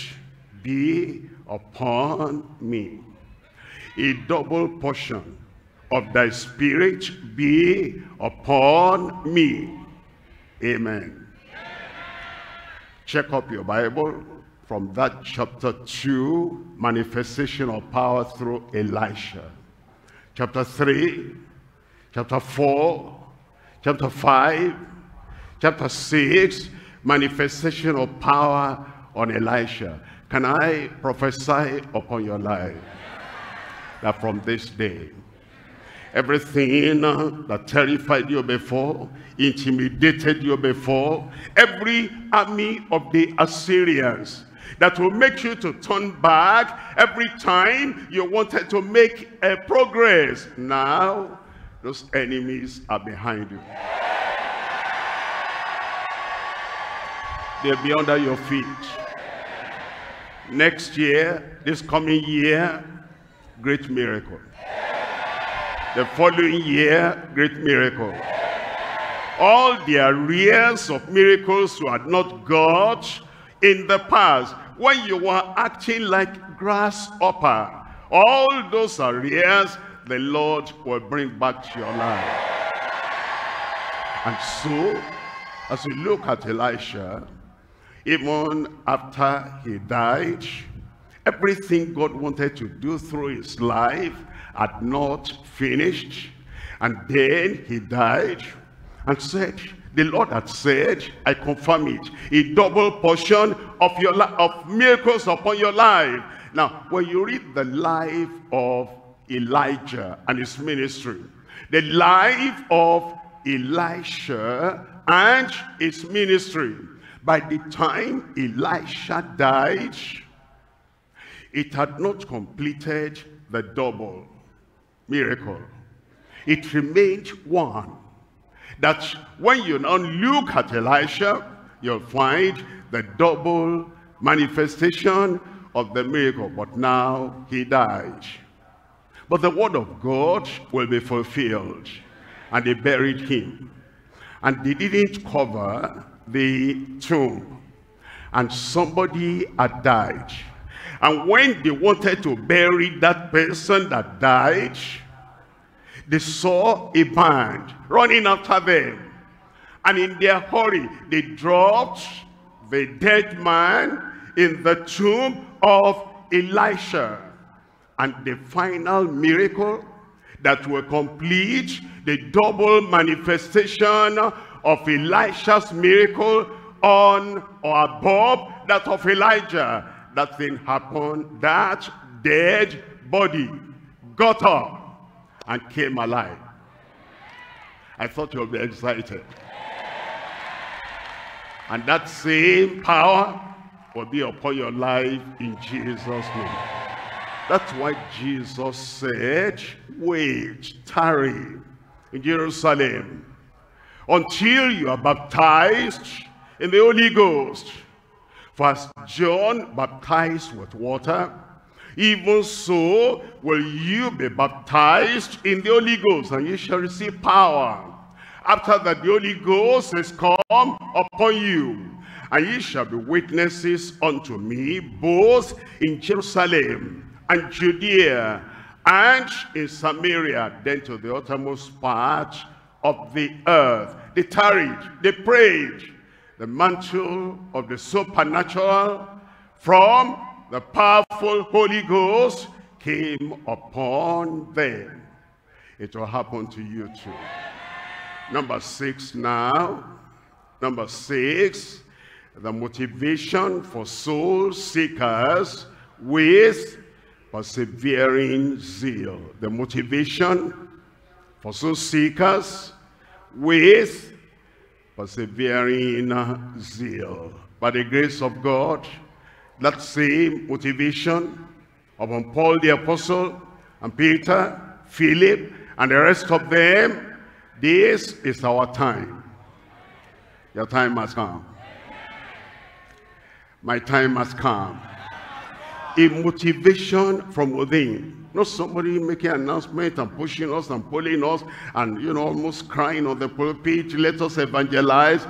be upon me. A double portion of thy spirit be upon me. Amen. Check up your Bible from that chapter 2, manifestation of power through Elisha. Chapter 3, chapter 4, chapter 5, chapter 6, manifestation of power on Elisha. Can I prophesy upon your life that from this day, everything that terrified you before, intimidated you before, every army of the Assyrians that will make you to turn back every time you wanted to make a progress. Now, those enemies are behind you. They'll be under your feet. Next year, this coming year, great miracle. The following year, great miracle. All the arrears of miracles you had not got in the past, when you were acting like grasshopper, all those arrears, the Lord will bring back to your life. And so, as we look at Elisha, even after he died, everything God wanted to do through his life had not finished. And then he died and said, the Lord had said, I confirm it, a double portion of your of miracles upon your life. Now, when you read the life of Elijah and his ministry, the life of Elisha and his ministry, by the time Elisha died, it had not completed the double miracle. It remained one. That when you now look at Elisha, you'll find the double manifestation of the miracle. But now he died. But the word of God will be fulfilled. And they buried him. And they didn't cover the tomb. And somebody had died. And when they wanted to bury that person that died, they saw a band running after them. And in their hurry, they dropped the dead man in the tomb of Elisha. And the final miracle that will complete the double manifestation of Elisha's miracle on or above that of Elijah. That thing happened. That dead body got up and came alive. I thought you'll be excited. And that same power will be upon your life in Jesus' name. That's why Jesus said, wait, tarry in Jerusalem until you are baptized in the Holy Ghost. First John baptized with water, even so will you be baptized in the Holy Ghost, and you shall receive power. After that the Holy Ghost is come upon you, and ye shall be witnesses unto me, both in Jerusalem and Judea, and in Samaria, then to the uttermost part of the earth. They tarried, they prayed. The mantle of the supernatural from the powerful Holy Ghost came upon them. It will happen to you too. Number six now. Number six, the motivation for soul seekers with persevering zeal. The motivation for soul seekers with persevering zeal. By the grace of God, that same motivation upon um, Paul the Apostle and Peter, Philip, and the rest of them, this is our time. Your time has come. My time has come. A motivation from within. Not somebody making announcement and pushing us and pulling us and, you know, almost crying on the pulpit. Let us evangelize.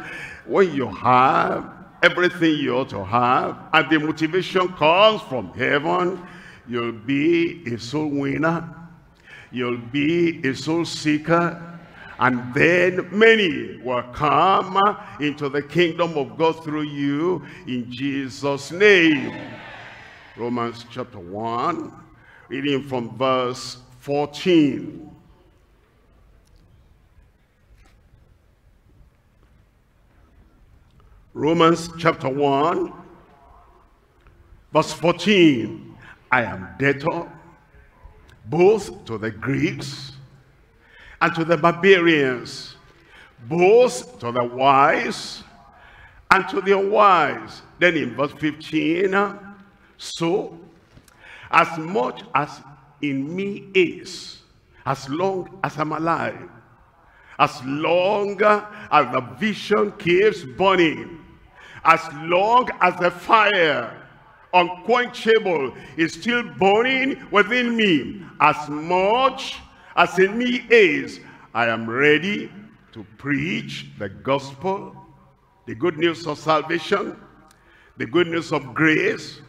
When you have everything you ought to have, and the motivation comes from heaven, you'll be a soul winner. You'll be a soul seeker and then many will come into the kingdom of God through you in Jesus' name. Romans chapter 1, reading from verse 14. Romans chapter 1, verse 14. I am debtor both to the Greeks and to the barbarians, both to the wise and to the unwise. Then in verse 15, so as much as in me is, as long as I'm alive, as long as the vision keeps burning, as long as the fire unquenchable is still burning within me, as much as in me is, I am ready to preach the gospel, the good news of salvation, the good news of grace,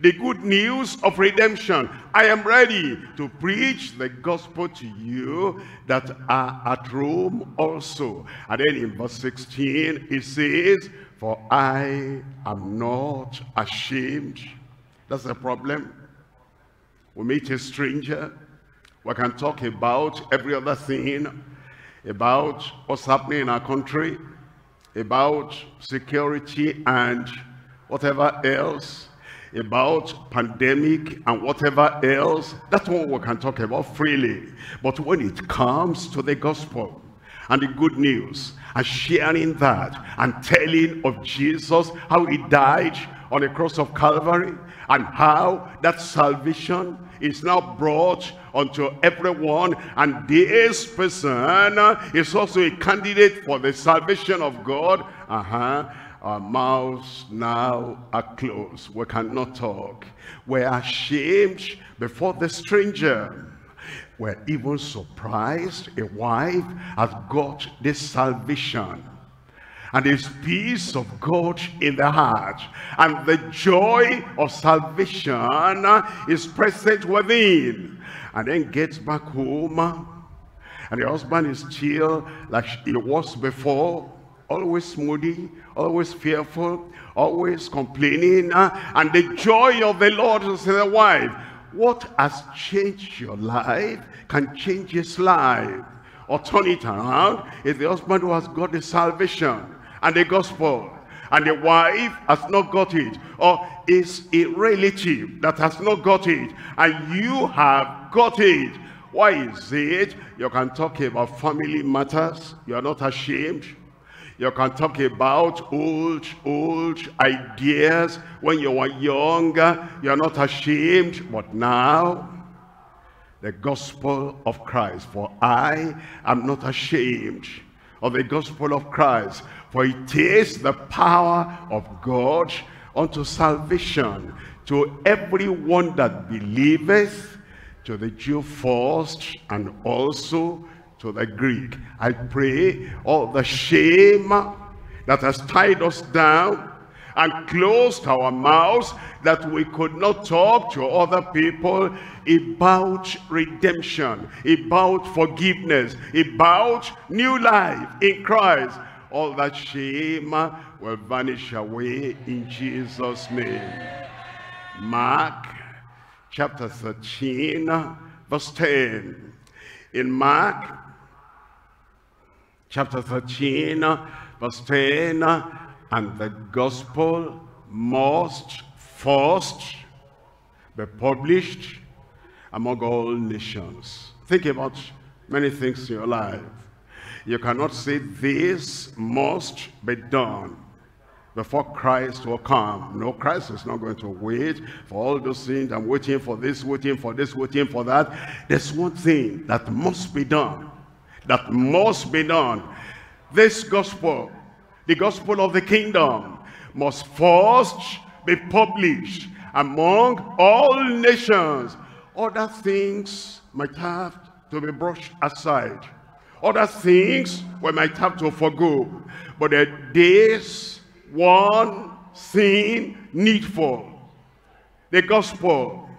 the good news of redemption. I am ready to preach the gospel to you that are at Rome also. And then in verse 16 it says, For I am not ashamed. That's the problem. We meet a stranger we can talk about every other thing, about what's happening in our country, about security and whatever else, about pandemic and whatever else. That's what we can talk about freely. But when it comes to the gospel and the good news and sharing that and telling of Jesus, how he died on the cross of Calvary and how that salvation is now brought unto everyone and this person is also a candidate for the salvation of God uh-huh our mouths now are closed. We cannot talk. We're ashamed before the stranger. We're even surprised a wife has got this salvation. And there's peace of God in the heart. And the joy of salvation is present within. And then gets back home. And the husband is still like he was before always moody always fearful always complaining and the joy of the Lord is in the wife. What has changed your life can change his life. Or turn it around is the husband who has got the salvation and the gospel and the wife has not got it or is a relative that has not got it and you have got it why is it you can talk about family matters? You are not ashamed you can talk about old old ideas. When you were younger you are not ashamed. But now the gospel of Christ for I am not ashamed of the gospel of Christ for it is the power of God unto salvation to everyone that believeth, to the Jew first, and also to the Greek. I pray all the shame that has tied us down and closed our mouths that we could not talk to other people about redemption, about forgiveness, about new life in Christ all that shame will vanish away in Jesus' name. Mark chapter 13, verse 10. In Mark chapter 13, verse 10, and the gospel must first be published among all nations. Think about many things in your life. You cannot say this must be done before Christ will come. No, Christ is not going to wait for all those things. I'm waiting for this, waiting for this, waiting for that. There's one thing that must be done. That must be done. This gospel, the gospel of the kingdom must first be published among all nations. Other things might have to be brushed aside. Other things we might have to forgo. But there is one thing needful. The gospel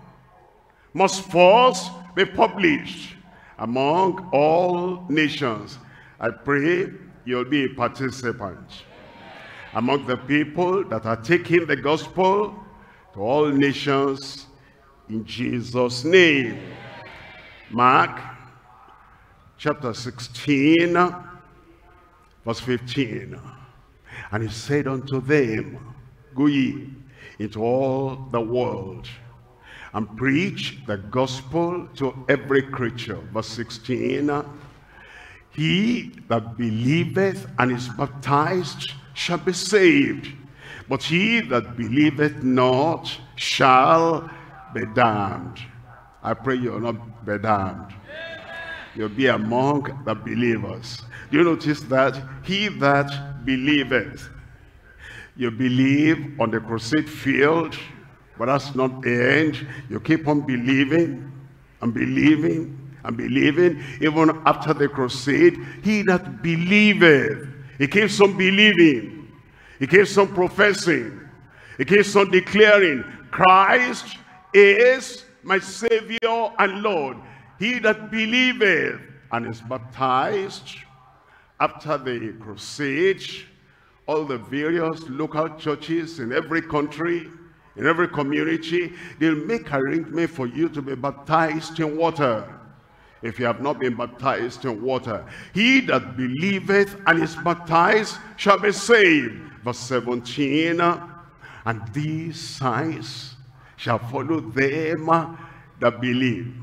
must first be published among all nations. I pray you'll be a participant among the people that are taking the gospel to all nations in Jesus' name. Mark chapter 16, verse 15. And he said unto them, Go ye into all the world and preach the gospel to every creature. Verse 16. He that believeth and is baptized shall be saved. But he that believeth not shall be damned. I pray you will not be damned. You'll be among the believers. Do you notice that? He that believeth. You believe on the crusade field, but that's not the end. You keep on believing and believing and believing even after the crusade. He that believeth, he keeps on believing. He keeps on professing. He keeps on declaring, Christ is my Savior and Lord. He that believeth and is baptized after the crusade, all the various local churches in every country, in every community, they'll make arrangement for you to be baptized in water if you have not been baptized in water. He that believeth and is baptized shall be saved. Verse 17, and these signs shall follow them that believe.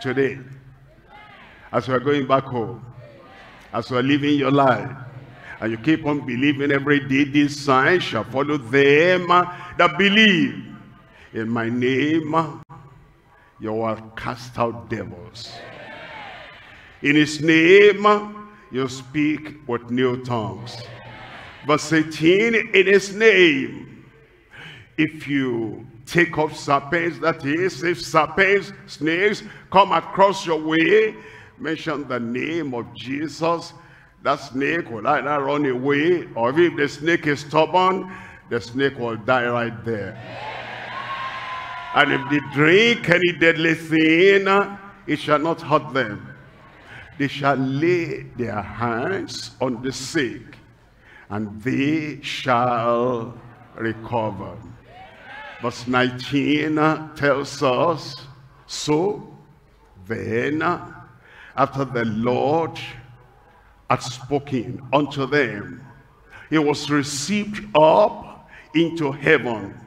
Today, as we are going back home, as we are living your life, and you keep on believing every day, these signs shall follow them that believe. In my name, you will cast out devils. In his name, you speak with new tongues. Verse 18, in his name, if you take up serpents, that is, if serpents, snakes come across your way, mention the name of Jesus, that snake will either run away, or if the snake is stubborn, the snake will die right there. And if they drink any deadly thing, it shall not hurt them. They shall lay their hands on the sick, and they shall recover. Verse 19 uh, tells us, So then, uh, after the Lord had spoken unto them, he was received up into heaven,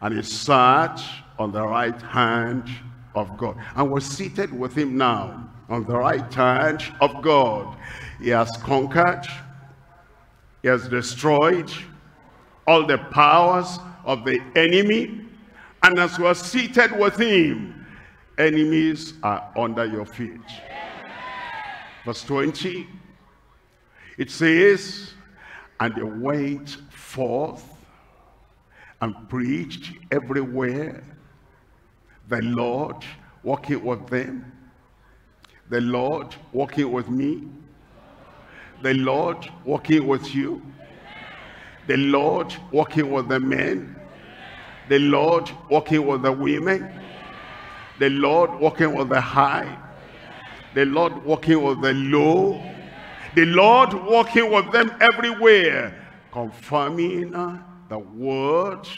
and he sat on the right hand of God. And we're seated with him now on the right hand of God. He has conquered, he has destroyed all the powers of the enemy. And as we are seated with him, enemies are under your feet. Verse 20, it says, And they went forth and preached everywhere the Lord walking with them. The Lord walking with me. The Lord walking with you. The Lord walking with the men. The Lord walking with the women. The Lord walking with the high. The Lord walking with the low. The Lord walking with them everywhere. Confirming uh, the word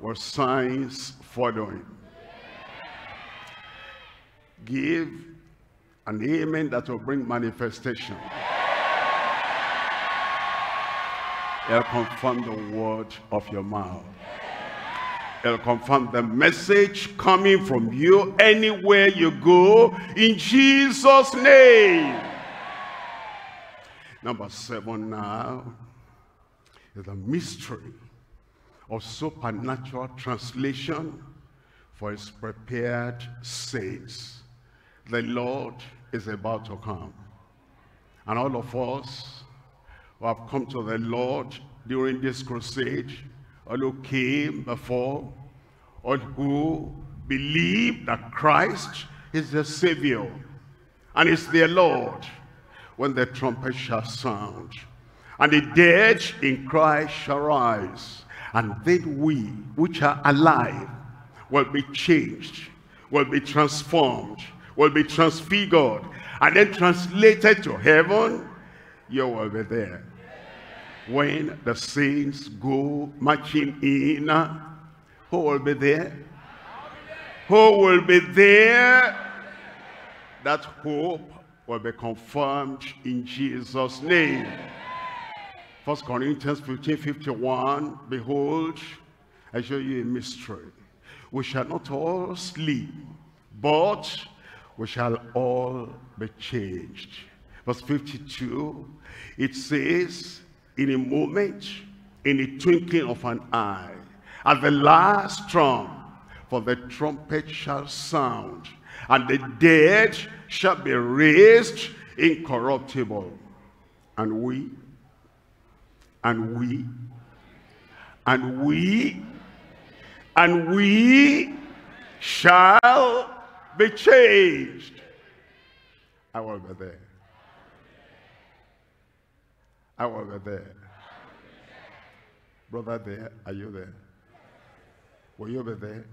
with signs following give an amen that will bring manifestation. It'll confirm the word of your mouth. It'll confirm the message coming from you anywhere you go in Jesus' name. Number seven now is the mystery of supernatural translation for his prepared saints the Lord is about to come. And all of us who have come to the Lord during this crusade, all who came before, all who believe that Christ is the Savior and is their Lord when the trumpet shall sound. And the dead in Christ shall rise. And then we, which are alive, will be changed, will be transformed, will be transfigured, and then translated to heaven. You will be there. When the saints go marching in, who will be there? Who will be there? That hope will be confirmed in Jesus' name. First Corinthians 15, 51, Behold, I show you a mystery. We shall not all sleep, but we shall all be changed. Verse 52, it says, in a moment, in a twinkling of an eye, at the last trump, for the trumpet shall sound, and the dead shall be raised incorruptible. And we, and we, and we, and we shall be changed. I will be there. I will be there. Brother there, are you there? Will you be there?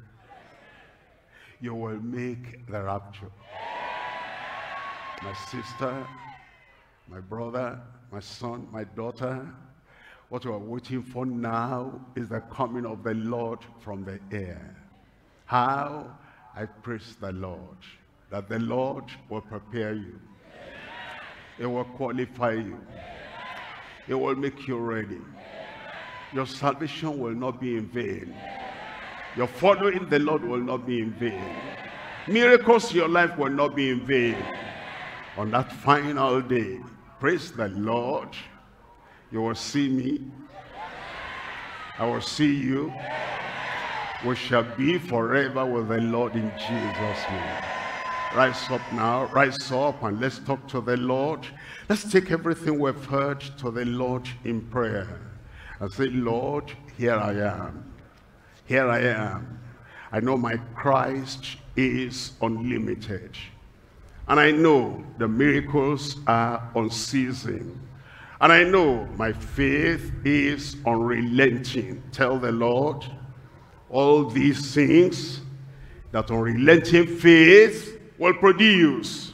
You will make the rapture. My sister, my brother, my son, my daughter, what we are waiting for now is the coming of the Lord from the air. How? I praise the Lord, that the Lord will prepare you. It will qualify you. It will make you ready. Your salvation will not be in vain. Your following the Lord will not be in vain. Miracles in your life will not be in vain. On that final day, praise the Lord, you will see me. I will see you. We shall be forever with the Lord in Jesus' name. Rise up now, rise up and let's talk to the Lord. Let's take everything we've heard to the Lord in prayer. And say, Lord, here I am. Here I am. I know my Christ is unlimited. And I know the miracles are unceasing. And I know my faith is unrelenting. Tell the Lord all these things that unrelenting faith will produce.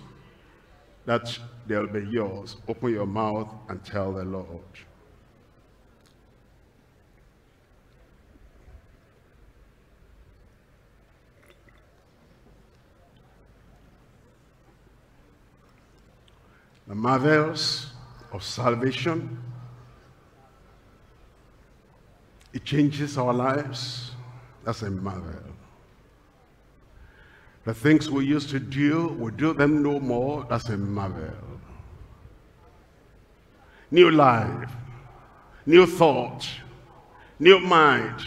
That they'll be yours. Open your mouth and tell the Lord. The marvels of salvation. It changes our lives. That's a marvel. The things we used to do, we do them no more. That's a marvel. New life, new thought, new mind,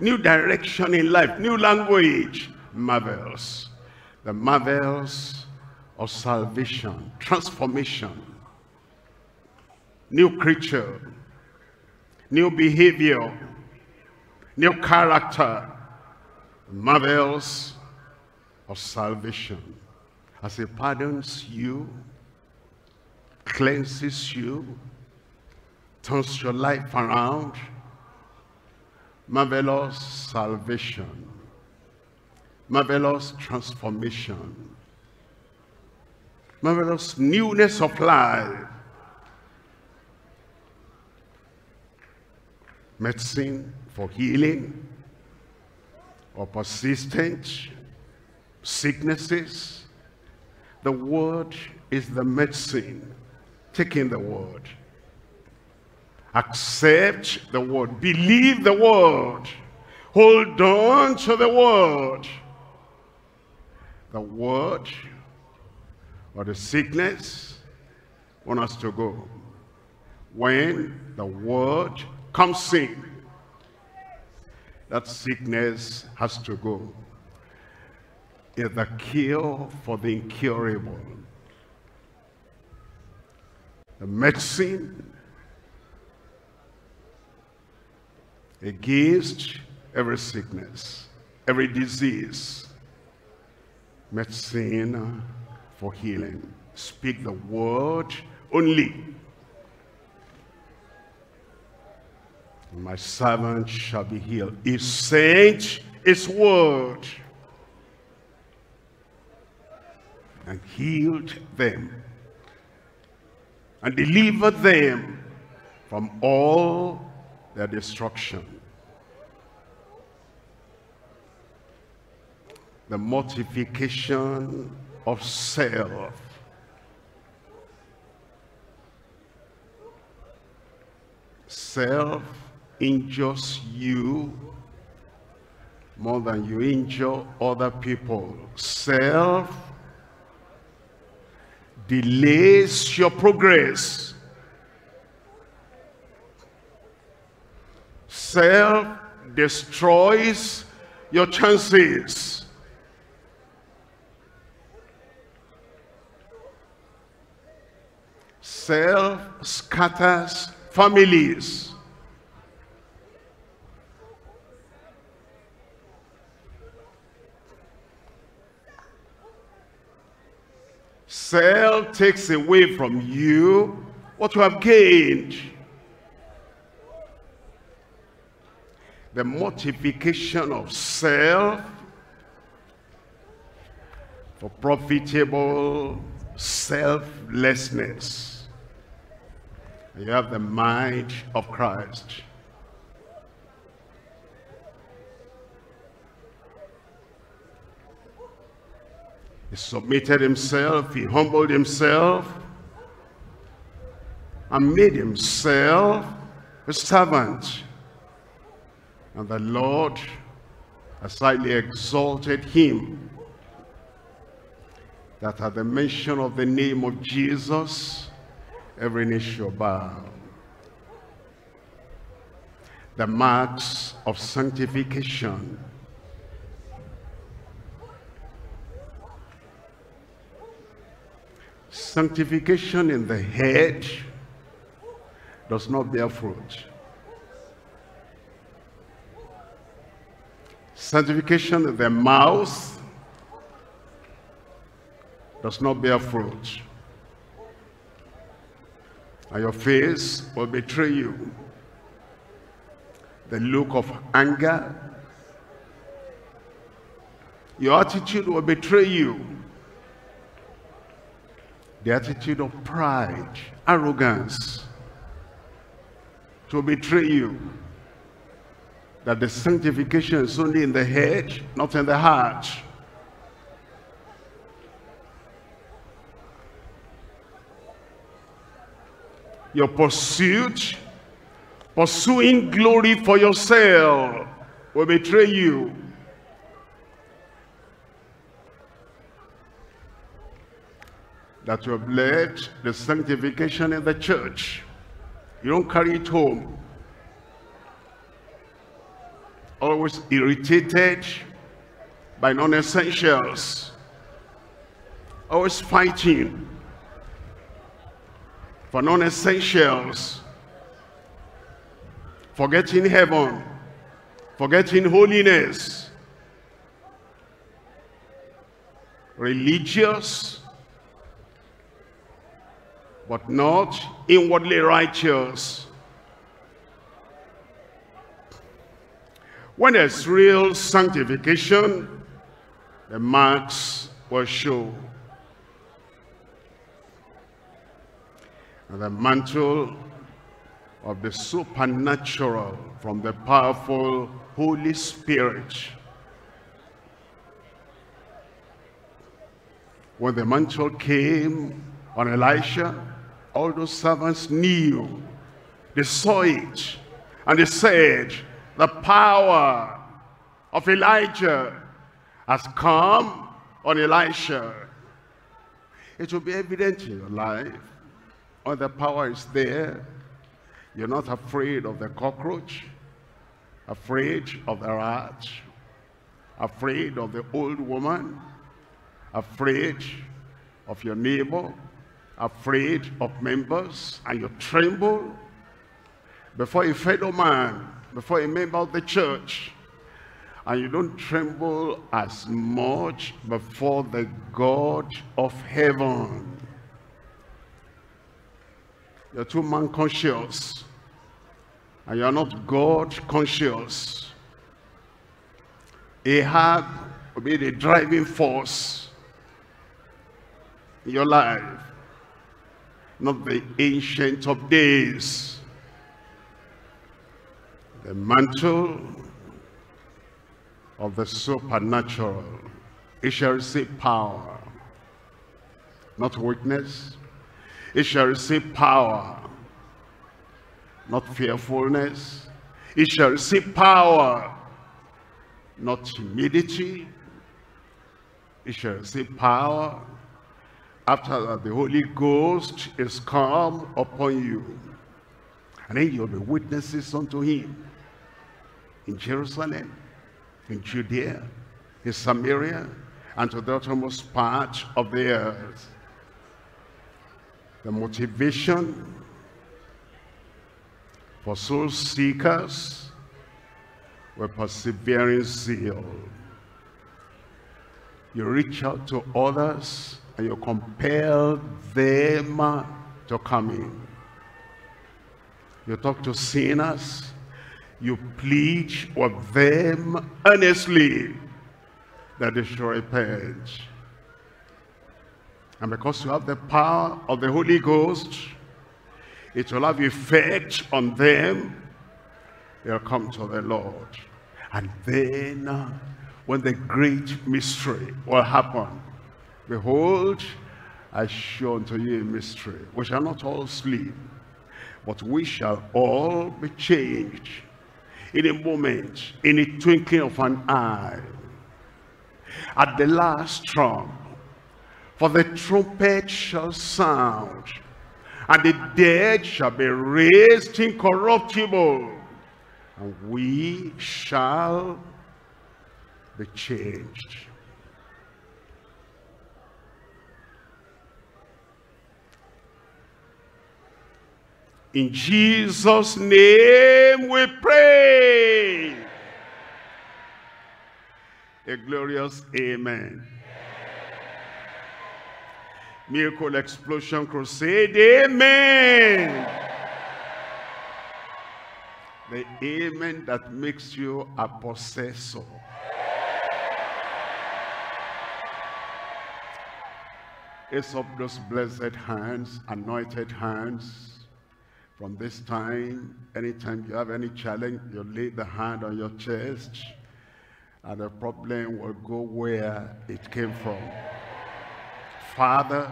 new direction in life, new language, marvels. The marvels of salvation, transformation, new creature, new behavior, new character, marvels of salvation. As he pardons you, cleanses you, turns your life around, marvelous salvation, marvelous transformation, marvelous newness of life. Medicine for healing or persistent sicknesses. The word is the medicine. Take in the word. Accept the word. Believe the word. Hold on to the word. The word or the sickness want us to go. When the word comes in, that sickness has to go. Is the cure for the incurable. The medicine against every sickness, every disease, medicine for healing. Speak the word only. My servant shall be healed. He sent his word and healed them and delivered them from all their destruction. The mortification of self. Self injures you more than you injure other people. Self delays your progress. Self destroys your chances. Self scatters families. Self takes away from you what you have gained. The mortification of self for profitable selflessness. You have the mind of Christ. He submitted himself, he humbled himself, and made himself a servant. And the Lord has highly exalted him, that at the mention of the name of Jesus, every knee shall bow. The marks of sanctification Sanctification in the head does not bear fruit. Sanctification in the mouth does not bear fruit. And your face will betray you. The look of anger, your attitude will betray you the attitude of pride, arrogance, to betray you. That the sanctification is only in the head, not in the heart. Your pursuit, pursuing glory for yourself, will betray you. that you have led the sanctification in the church. You don't carry it home. Always irritated by non-essentials. Always fighting for non-essentials. Forgetting heaven. Forgetting holiness. Religious but not inwardly righteous. When there's real sanctification, the marks will show. The mantle of the supernatural from the powerful Holy Spirit. When the mantle came on Elisha, all those servants knew. They saw it. And they said, the power of Elijah has come on Elisha. It will be evident in your life. When the power is there, you're not afraid of the cockroach, afraid of the rat, afraid of the old woman, afraid of your neighbor, afraid of members and you tremble before a fellow man before a member of the church. And you don't tremble as much before the God of heaven. You're too man conscious. And you're not God conscious. Ahab will be the driving force in your life. Not the ancient of days. The mantle of the supernatural. It shall receive power, not weakness. It shall receive power, not fearfulness. It shall receive power, not timidity. It shall receive power after that the Holy Ghost is come upon you. And then you'll be witnesses unto him in Jerusalem, in Judea, in Samaria, and to the uttermost part of the earth. The motivation for soul seekers were persevering zeal. You reach out to others and you compel them to come in. You talk to sinners you plead with them earnestly that they should repent. And because you have the power of the Holy Ghost, it will have effect on them. They'll come to the Lord. And then, uh, when the great mystery will happen, behold, I show unto you a mystery. We shall not all sleep, but we shall all be changed in a moment, in a twinkling of an eye, at the last trump, for the trumpet shall sound, and the dead shall be raised incorruptible, and we shall be changed. In Jesus' name we pray. A glorious amen. Miracle Explosion Crusade, amen. The amen that makes you a possessor. It's of those blessed hands, anointed hands, from this time, anytime you have any challenge, you lay the hand on your chest, and the problem will go where it came from. Father,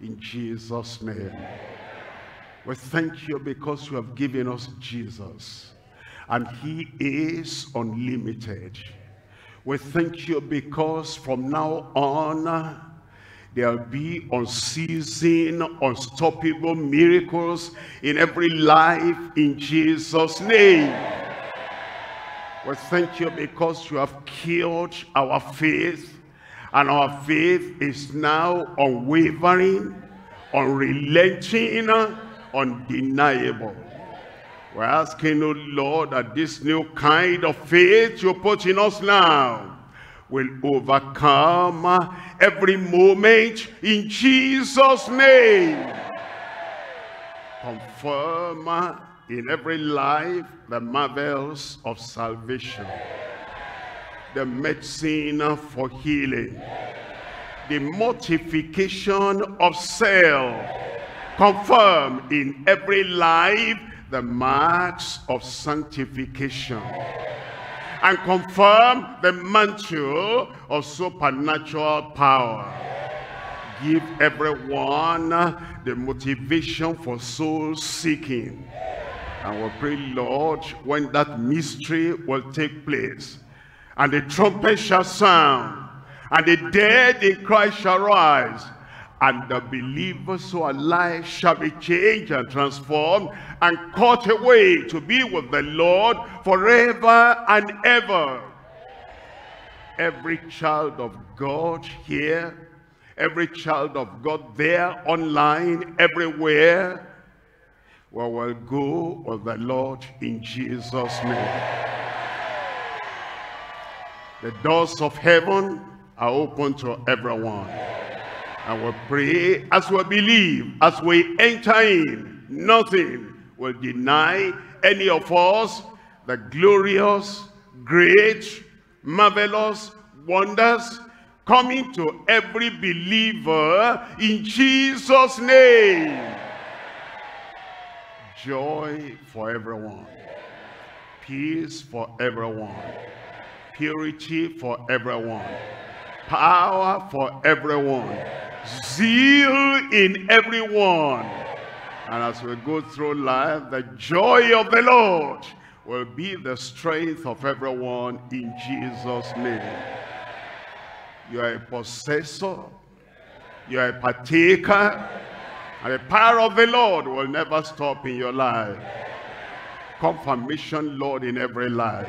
in Jesus' name, we thank you because you have given us Jesus, and he is unlimited. We thank you because from now on, There'll be unceasing, unstoppable miracles in every life in Jesus' name. We thank you because you have killed our faith and our faith is now unwavering, unrelenting, undeniable. We're asking, oh Lord, that this new kind of faith you put in us now will overcome every moment in Jesus' name. Confirm in every life the marvels of salvation, the medicine for healing, the mortification of self. Confirm in every life the marks of sanctification and confirm the mantle of supernatural power. Give everyone the motivation for soul seeking. And we pray, Lord, when that mystery will take place, and the trumpet shall sound, and the dead in Christ shall rise, and the believers who are alive shall be changed and transformed and caught away to be with the Lord forever and ever. Every child of God here, every child of God there, online, everywhere, we will go with the Lord in Jesus' name. The doors of heaven are open to everyone. And we pray as we believe, as we enter in, nothing will deny any of us the glorious, great, marvelous wonders coming to every believer in Jesus' name. Joy for everyone. Peace for everyone. Purity for everyone. Power for everyone. Zeal in everyone. And as we go through life, the joy of the Lord will be the strength of everyone in Jesus' name. You are a possessor. You are a partaker. And the power of the Lord will never stop in your life. Confirmation, Lord, in every life.